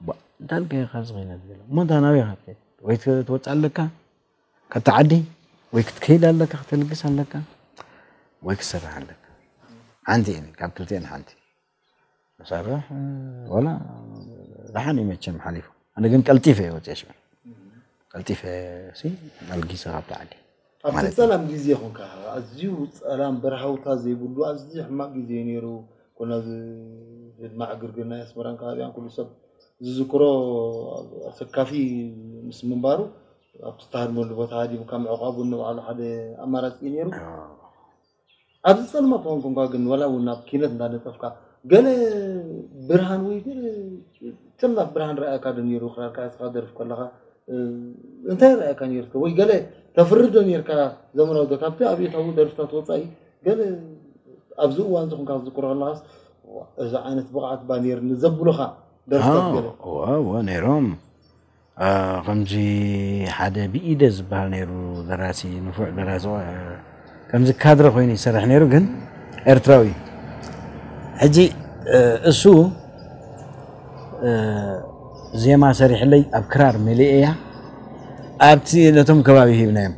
እምባ ዳልጋ ኢኻ ዝኸይነት ገለ እሞ እንታ ናበይ ኢኻ ትከይድ ወይ ትወፅእ ኣለካ ከተዓዲ ወይ ክትከይድ ኣለካ ክትልግስ ኣለካ ወይ ክስራሕ ኣለካ ሓንቲ እየ ካብ ክልትአን ሓንቲ መሰርሕ ወላ ድሓን እዩ መቸም ሓሊፉ ኣነ ግን ቀልጢፈ እየ ወፅአ ሽመ ቀልጢፈ ሲ መልጊሰ ካብቲ ዓዲ ኣብቲ ፀላም ግዜ ኮንካ ኣዝዩ ፀላም በረሃውታ ዘይብሉ ኣዝዩ ሕማቅ ግዜ ነይሩ ኮና ድማ ዕግርግር ናይ ኣስመራን ከባቢያን ኩሉ ሰብ ዝዝክሮ ኣሰካፊ ምስ ምንባሩ ኣብቲ ዝተሃድመሉ ቦታ ሃዲምካ ምዕቋቡ ንባዕሉ ሓደ ኣማራፂ እዩ ነይሩ ኣብዚ ፀልማት ኮን ኮንካ ግን ወላ እውን ናብ ኪነት እንዳነጠፍካ ገለ ብርሃን ወይ ገለ ትናፍ ብርሃን ረኣካ ዶ ነይሩ ክራርካ ስካ ደርፍ ከለካ እንታይ ረኣካ ነርካ ወይ ገለ ተፍርዶ ነርካ ዘመናዊ ዶ ካብቲ ኣብታዊ ደርፍታት ወፃኢ ገለ ኣብዚ እዋን ዝኾንካ ዝዝክሮ ከለካስ እዚ ዓይነት ብቕዓት ባ ነርኒ ዘብሉካ ደርፍታት ገለ ዋዋ ነይሮም ከምዚ ሓደ ብኢደ ዝበሃል ነይሩ ደራሲ ንፉዕ ደራሲ ከምዚ ካድረ ኮይኑ ይሰርሕ ነይሩ ግን ኤርትራዊ እዩ ሕጂ እሱ ዜማ ሰሪሕለይ ኣብ ክራር መሊአ እያ ኣብቲ ነቶም ከባቢ ሂብናዮም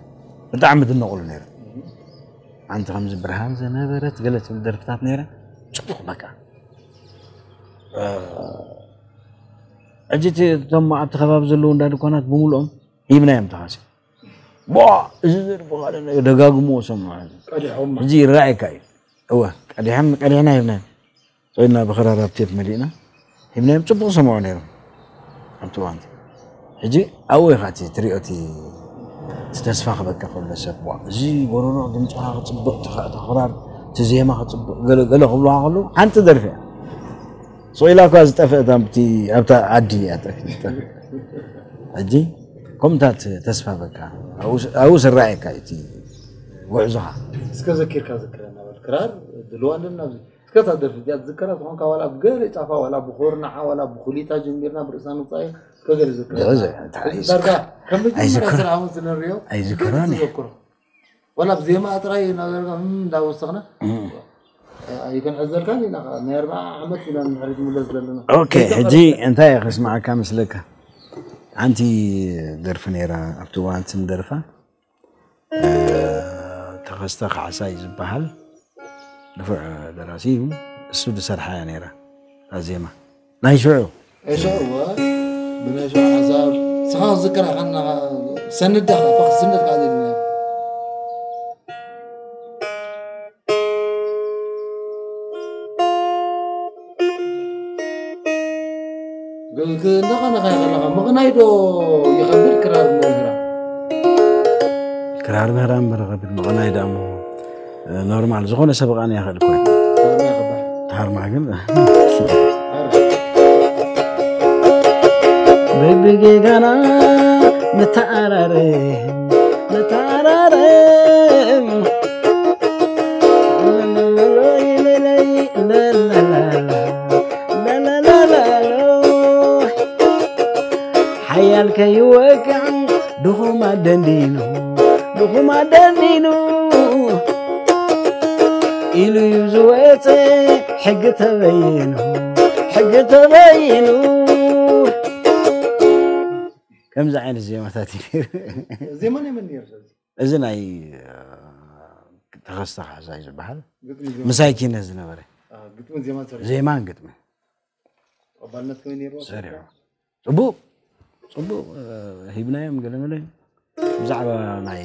ብጣዕሚ ድነቕሉ ነይሩ ሓንቲ ከምዚ ብርሃን ዝነበረት ገለ ትብል ደርፍታት ነይረ ፅቡቅ በቃ ሕጂ እቲ እቶም ኣብቲ ከባቢ ዘለዉ እንዳ ድኳናት ብምሉኦም ሂብናዮም ተኻሲ ዋ እዚ ዘርፊ ካለ ነገር ደጋግሞ ሰምዑ ቀዲሖም ሕጂ ይረኣየካ እዩ እወ ቀዲሖም ቀዲሕና ሂብናዮም ኮይና ብክራር ኣብ ቴፕ መሊእና ሂብናዮም ፅቡቅ ሰምዑ ነይሮም ኣብቲ እዋንቲ ሕጂ ኣብኡ ኢኻ እቲ ትሪኦ እቲ እቲ ተስፋ ክበካ ከሎ ሰብ ዋ እዚ ጎረሮ ድምፅኻ ክፅቡቅ እቲ ክራር እቲ ዜማ ክፅቡቅ ገለ ገለ ክብልካ ከለዉ ሓንቲ ደርፊ እያ ስኢላ እኳ ዝጠፍአት ኣብቲ ኣብታ ዓዲ እያ ጠፍአት ሕጂ ከምታት ተስፋ በካ ኣብኡ ዝረኣየካ እቲ ጉዕዞኻ እስከ ዘኪርካ ዝክረና በል ክራር ድልዋ كتهدر في تذكرت هون ولا بقال تعفى ولا بخورنا ولا بخليتا جنبيرنا برسان وطاي كغير ذكر اي ذكر اي ذكرني ولا بزي ما اتراي دا وسخنا يكون عزلكان لنا نيربع عمت لنا نحرج ملز لنا أوكي حجي انت يا أخي اسمعك مسلك انت درف نيرا ابتوا انت مدرفه تخستخ عساي نفع دراسيهم السود سرحة يعني را. لازمة لا إيش هو؟ بلا يشعو حزار سخاو ذكر عنا سند دخل فخ سند قاعدين كنا كنا كنا ما كنا يدو يخبر كرار مهرا كرار مهرا مرغب ما كنا ኖርማል ዝኾነ ሰብ ቃኒ ይኽእል ኮይ ሃርማ ግን በብጌጋና ንተኣራርም ንተኣራርም ሓያል ከይወቅዕ ድኹም ኣደንዲኑ ድኹም ኣደንዲኑ ኢሉ እዩ ዝወፀ ሕጊ ተበይኑ ሕጊ ተበይኑ ከምዚ ዓይነት ዜማታት እዩ ነይሩ ዜማ ናይ መን ነይሩ እዚ ናይ ተኸስተ ካሕሳይ ዝበሃል ምሳይ ኪነት ዝነበረ ግጥምን ዜማ ሰሪ ዜማን ግጥሚ ቀባልነት ከመይ ነይሩ ሰሪዑ ፅቡቅ ፅቡቅ ሂብናዮም ገለመለ ብዛዕባ ናይ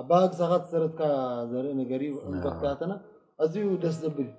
ኣብ ባግሳኻ ተሰረትካ ዘርኢ ነገር እዩ እንበትካተና ኣዝዩ ደስ ዘብል እዩ